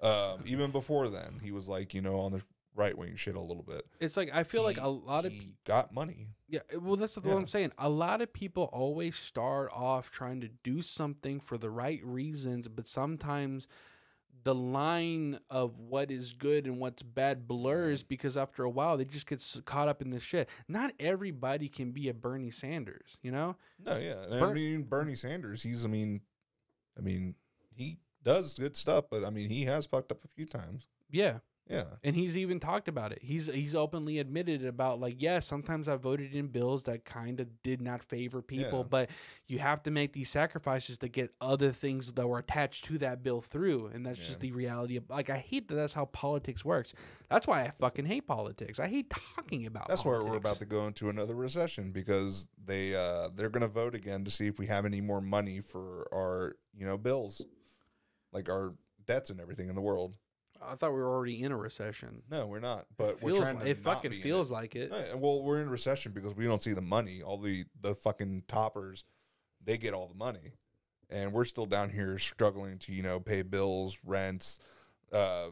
[SPEAKER 2] Um, even before then, he was like, you know, on the right wing shit a little bit.
[SPEAKER 1] It's like I feel like a lot of
[SPEAKER 2] he
[SPEAKER 1] pe-
[SPEAKER 2] got money.
[SPEAKER 1] yeah. Well, that's what
[SPEAKER 2] Yeah.
[SPEAKER 1] I'm saying. A lot of people always start off trying to do something for the right reasons, but sometimes the line of what is good and what's bad blurs because after a while they just get caught up in the shit. Not everybody can be a Bernie Sanders, you know?
[SPEAKER 2] No, yeah, and I mean Bernie mm. Sanders. He's, I mean, I mean, he does good stuff, but I mean, he has fucked up a few times.
[SPEAKER 1] Yeah.
[SPEAKER 2] Yeah,
[SPEAKER 1] and he's even talked about it. He's he's openly admitted about like, yeah, sometimes I voted in bills that kind of did not favor people,
[SPEAKER 2] Yeah.
[SPEAKER 1] but you have to make these sacrifices to get other things that were attached to that bill through, and that's just the reality of like I hate that that's how politics works. That's why I fucking hate politics. I hate talking about.
[SPEAKER 2] That's why we're about to go into another recession because they uh they're gonna vote again to see if we have any more money for our you know bills, like our debts and everything in the world.
[SPEAKER 1] I thought we were already in a recession.
[SPEAKER 2] No, we're not. But we're
[SPEAKER 1] feels
[SPEAKER 2] trying to.
[SPEAKER 1] it
[SPEAKER 2] not
[SPEAKER 1] fucking
[SPEAKER 2] be in
[SPEAKER 1] feels like it.
[SPEAKER 2] Uh, Well, we're in recession because we don't see the money. All the the fucking toppers, they get all the money, and we're still down here struggling to you know pay bills, rents, uh,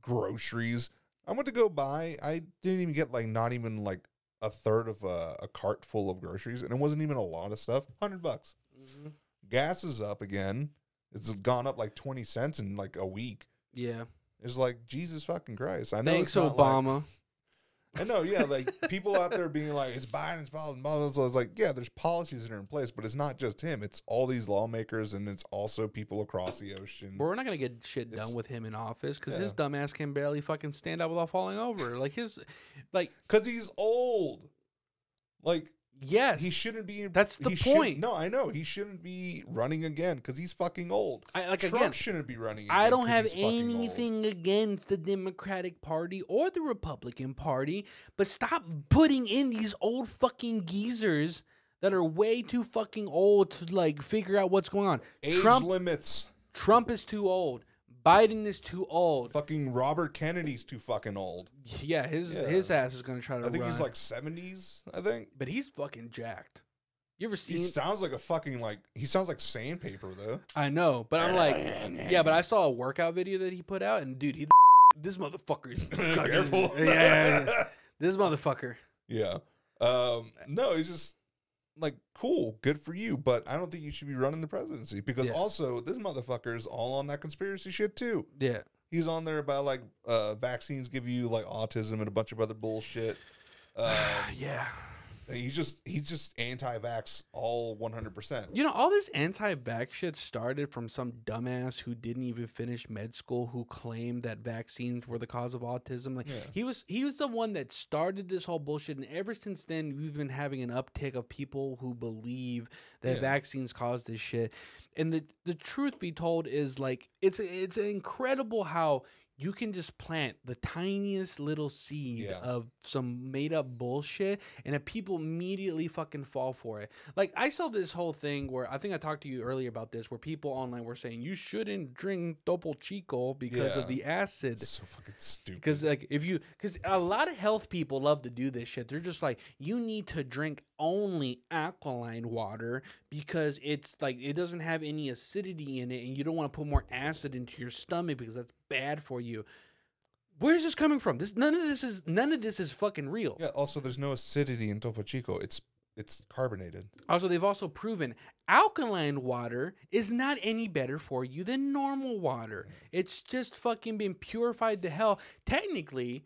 [SPEAKER 2] groceries. I went to go buy. I didn't even get like not even like a third of a, a cart full of groceries, and it wasn't even a lot of stuff. Hundred bucks. Gas is up again. It's gone up like twenty cents in like a week.
[SPEAKER 1] Yeah.
[SPEAKER 2] It's like Jesus fucking Christ. I know.
[SPEAKER 1] Thanks,
[SPEAKER 2] it's not like-
[SPEAKER 1] Obama. [LAUGHS]
[SPEAKER 2] I know, yeah, like people out there being like, it's Biden's fault. and blah, blah, blah. It's like, yeah, there's policies that are in place, but it's not just him. It's all these lawmakers, and it's also people across the ocean.
[SPEAKER 1] We're not gonna get shit done
[SPEAKER 2] It's-
[SPEAKER 1] with him in office because his
[SPEAKER 2] Yeah.
[SPEAKER 1] dumb ass can barely fucking stand up without falling over. Like his, like [LAUGHS]
[SPEAKER 2] Because he's old. Like
[SPEAKER 1] yes,
[SPEAKER 2] he shouldn't be.
[SPEAKER 1] That's the point.
[SPEAKER 2] no, I know he shouldn't be running again because he's fucking old.
[SPEAKER 1] I, like
[SPEAKER 2] Trump
[SPEAKER 1] again,
[SPEAKER 2] shouldn't be running.
[SPEAKER 1] I don't have anything against the Democratic Party or the Republican Party, but stop putting in these old fucking geezers that are way too fucking old to like figure out what's going on.
[SPEAKER 2] Age
[SPEAKER 1] Trump,
[SPEAKER 2] limits.
[SPEAKER 1] Trump is too old. Biden is too old.
[SPEAKER 2] Fucking Robert Kennedy's too fucking old.
[SPEAKER 1] Yeah, his
[SPEAKER 2] Yeah.
[SPEAKER 1] his ass is gonna try to
[SPEAKER 2] I think
[SPEAKER 1] run.
[SPEAKER 2] he's like seventies. I think.
[SPEAKER 1] but he's fucking jacked. You ever
[SPEAKER 2] He
[SPEAKER 1] seen?
[SPEAKER 2] sounds like a fucking like. He sounds like sandpaper though.
[SPEAKER 1] I know, but I'm like, yeah, but I saw a workout video that he put out, and dude, he [LAUGHS] this motherfucker's [LAUGHS]
[SPEAKER 2] Careful.
[SPEAKER 1] Yeah, yeah, yeah. [LAUGHS] this motherfucker.
[SPEAKER 2] Yeah. Um, no, he's just like cool, good for you, but I don't think you should be running the presidency because
[SPEAKER 1] Yeah.
[SPEAKER 2] also this motherfucker is all on that conspiracy shit too.
[SPEAKER 1] Yeah,
[SPEAKER 2] He's on there about like uh, vaccines give you like autism and a bunch of other bullshit. [SIGHS] Um,
[SPEAKER 1] yeah.
[SPEAKER 2] He's just he's just anti-vax all one hundred percent.
[SPEAKER 1] You know, all this anti-vax shit started from some dumbass who didn't even finish med school who claimed that vaccines were the cause of autism. Like
[SPEAKER 2] Yeah.
[SPEAKER 1] he was he was the one that started this whole bullshit and ever since then we've been having an uptick of people who believe that
[SPEAKER 2] Yeah.
[SPEAKER 1] vaccines cause this shit. And the the truth be told is like it's it's incredible how you can just plant the tiniest little seed
[SPEAKER 2] Yeah.
[SPEAKER 1] of some made up bullshit and if people immediately fucking fall for it. Like I saw this whole thing where I think I talked to you earlier about this where people online were saying you shouldn't drink Topo Chico because of the acid.
[SPEAKER 2] So fucking stupid.
[SPEAKER 1] Because like if you because a lot of health people love to do this shit. They're just like you need to drink only alkaline water because it's like it doesn't have any acidity in it, and you don't want to put more acid into your stomach because that's bad for you. Where's this coming from? This none of this is none of this is fucking real.
[SPEAKER 2] yeah. Also, there's no acidity in Topo Chico. It's it's carbonated.
[SPEAKER 1] Also, they've also proven alkaline water is not any better for you than normal water. It's just fucking been purified to hell. Technically,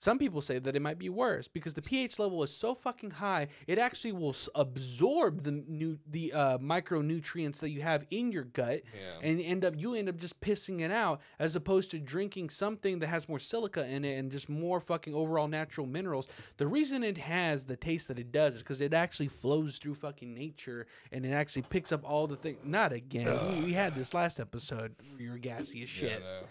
[SPEAKER 1] some people say that it might be worse because the pH level is so fucking high, it actually will absorb the new the uh, micronutrients that you have in your gut
[SPEAKER 2] Yeah.
[SPEAKER 1] and end up you end up just pissing it out as opposed to drinking something that has more silica in it and just more fucking overall natural minerals. The reason it has the taste that it does is because it actually flows through fucking nature and it actually picks up all the things. Not again. We, we had this last episode. where You were gassy as shit.
[SPEAKER 2] Yeah, no.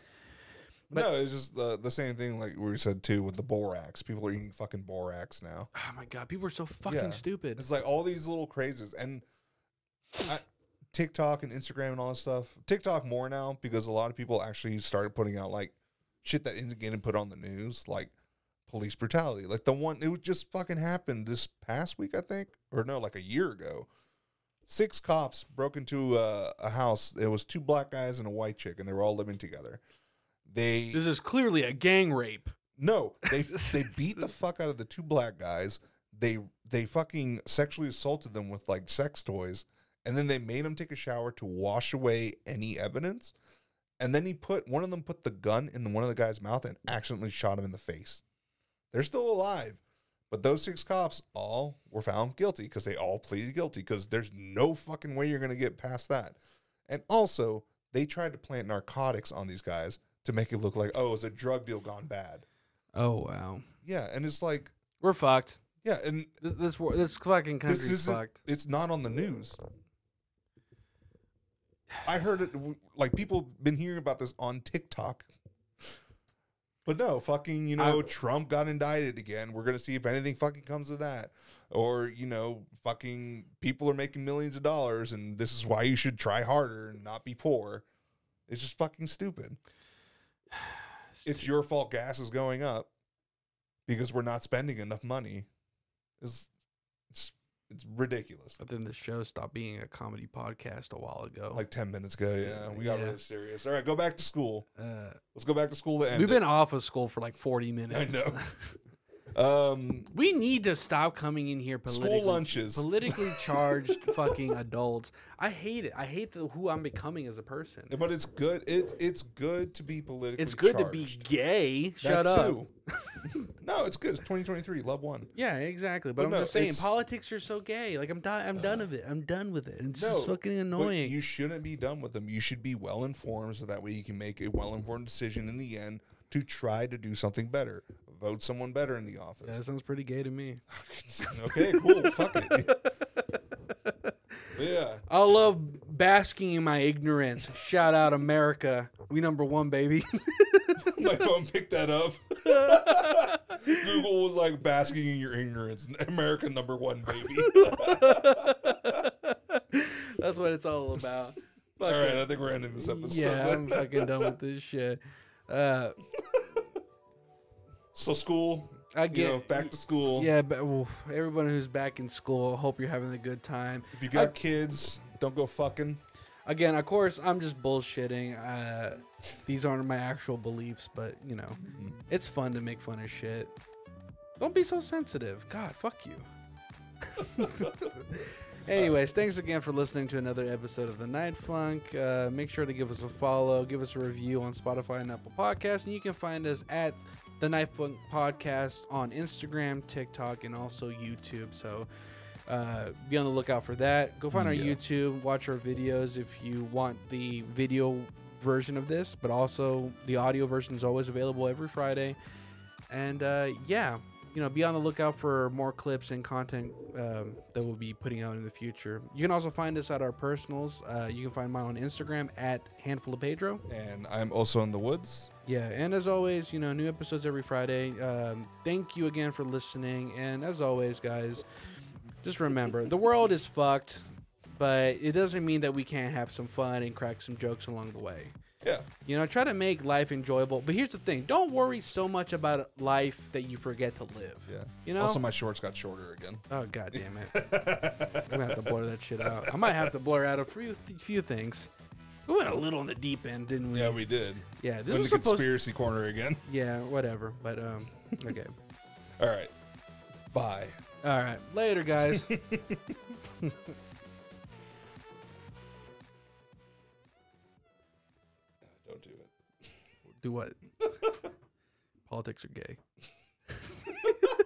[SPEAKER 1] But-
[SPEAKER 2] no, it's just uh, the same thing like we said too with the borax. People are eating fucking borax now.
[SPEAKER 1] Oh my god, people are so fucking
[SPEAKER 2] Yeah.
[SPEAKER 1] stupid.
[SPEAKER 2] It's like all these little crazes and I, TikTok and Instagram and all this stuff. TikTok more now because a lot of people actually started putting out like shit that isn't getting put on the news, like police brutality. Like the one it just fucking happened this past week, I think, or no, like a year ago. Six cops broke into uh, a house. It was two black guys and a white chick, and they were all living together. They
[SPEAKER 1] This is clearly a gang rape.
[SPEAKER 2] no, they [LAUGHS] they beat the fuck out of the two black guys. They they fucking sexually assaulted them with like sex toys, and then they made them take a shower to wash away any evidence. And then he put one of them put the gun in the, one of the guy's mouth and accidentally shot him in the face. They're still alive, but those six cops all were found guilty because they all pleaded guilty because there's no fucking way you're gonna get past that. And also, they tried to plant narcotics on these guys to make it look like oh, it's a drug deal gone bad.
[SPEAKER 1] Oh wow,
[SPEAKER 2] Yeah, and it's like,
[SPEAKER 1] we're fucked.
[SPEAKER 2] yeah, and
[SPEAKER 1] This this, war- this fucking country's
[SPEAKER 2] isn't.
[SPEAKER 1] fucked.
[SPEAKER 2] It's not on the news. I heard it like people been hearing about this on TikTok. But no, fucking, you know,
[SPEAKER 1] I-
[SPEAKER 2] Trump got indicted again. We're gonna see if anything fucking comes of that. Or, you know, fucking people are making millions of dollars and this is why you should try harder and not be poor. It's just fucking stupid. It's your fault gas is going up because we're not spending enough money. It's it's it's ridiculous.
[SPEAKER 1] But then the show stopped being a comedy podcast a while ago.
[SPEAKER 2] Like ten minutes ago, yeah, we got
[SPEAKER 1] Yeah.
[SPEAKER 2] really serious. All right, go back to school.
[SPEAKER 1] uh,
[SPEAKER 2] Let's go back to school to end.
[SPEAKER 1] we've
[SPEAKER 2] it.
[SPEAKER 1] been off of school for like forty minutes.
[SPEAKER 2] I know. [LAUGHS] um
[SPEAKER 1] we need to stop coming in here politically.
[SPEAKER 2] school lunches.
[SPEAKER 1] politically [LAUGHS] charged fucking adults. I hate it. I hate the, who I'm becoming as a person.
[SPEAKER 2] But it's good. It it's good to be politically.
[SPEAKER 1] It's good to be
[SPEAKER 2] charged.
[SPEAKER 1] gay.
[SPEAKER 2] That
[SPEAKER 1] Shut up.
[SPEAKER 2] too. [LAUGHS] no, it's good. It's 2023. Love one.
[SPEAKER 1] Yeah, exactly. But,
[SPEAKER 2] But
[SPEAKER 1] I'm
[SPEAKER 2] no,
[SPEAKER 1] just saying, politics are so gay. Like I'm done. I'm done with it. I'm done with it. It's
[SPEAKER 2] No,
[SPEAKER 1] just fucking
[SPEAKER 2] But
[SPEAKER 1] annoying.
[SPEAKER 2] you shouldn't be done with them. You should be well informed so that way you can make a well informed decision in the end to try to do something better. Vote someone better in the office.
[SPEAKER 1] that sounds pretty gay to me. [LAUGHS]
[SPEAKER 2] okay, cool. Fuck it. [LAUGHS] yeah.
[SPEAKER 1] I love basking in my ignorance. Shout out America. We number one, baby. [LAUGHS]
[SPEAKER 2] My phone picked that up. Google was like basking in your ignorance. America number one, baby.
[SPEAKER 1] That's what it's all about.
[SPEAKER 2] All right. I think we're ending this episode.
[SPEAKER 1] Yeah. I'm fucking done with this shit. Uh,
[SPEAKER 2] so school,
[SPEAKER 1] I
[SPEAKER 2] you
[SPEAKER 1] get
[SPEAKER 2] know, back to school.
[SPEAKER 1] Yeah, but well, everyone who's back in school, hope you're having a good time.
[SPEAKER 2] If you got kids, don't go fucking.
[SPEAKER 1] Again, of course, I'm just bullshitting. Uh, these aren't my actual beliefs, but you know, it's fun to make fun of shit. Don't be so sensitive. God, fuck you. [LAUGHS] Anyways, thanks again for listening to another episode of the Night Funk. Uh, make sure to give us a follow, give us a review on Spotify and Apple Podcasts, and you can find us at the Night Funk Podcast on Instagram, TikTok, and also YouTube. So uh, be on the lookout for that. Go find our
[SPEAKER 2] Yeah.
[SPEAKER 1] YouTube, watch our videos if you want the video version of this, but also the audio version is always available every Friday. And uh, yeah, you know, be on the lookout for more clips and content um, that we'll be putting out in the future. You can also find us at our personals. Uh, you can find mine on Instagram at handful of Pedro.
[SPEAKER 2] And I'm also in the woods.
[SPEAKER 1] Yeah, and as always, you know, new episodes every Friday. Um, thank you again for listening. And as always, guys, just remember the world is fucked, but it doesn't mean that we can't have some fun and crack some jokes along the way.
[SPEAKER 2] Yeah.
[SPEAKER 1] You know, try to make life enjoyable. But here's the thing don't worry so much about life that you forget to live.
[SPEAKER 2] Yeah.
[SPEAKER 1] You know?
[SPEAKER 2] Also, my shorts got shorter again.
[SPEAKER 1] Oh, god damn it. I'm going to have to blur that shit out. I might have to blur out a few, few things. We went a little in the deep end, didn't we?
[SPEAKER 2] Yeah, we did.
[SPEAKER 1] Yeah, this was
[SPEAKER 2] the
[SPEAKER 1] supposed
[SPEAKER 2] conspiracy corner again. [LAUGHS]
[SPEAKER 1] Yeah, whatever. But, um, okay.
[SPEAKER 2] All right. Bye.
[SPEAKER 1] All right. Later, guys. [LAUGHS] Do what? [LAUGHS] Politics are gay. [LAUGHS]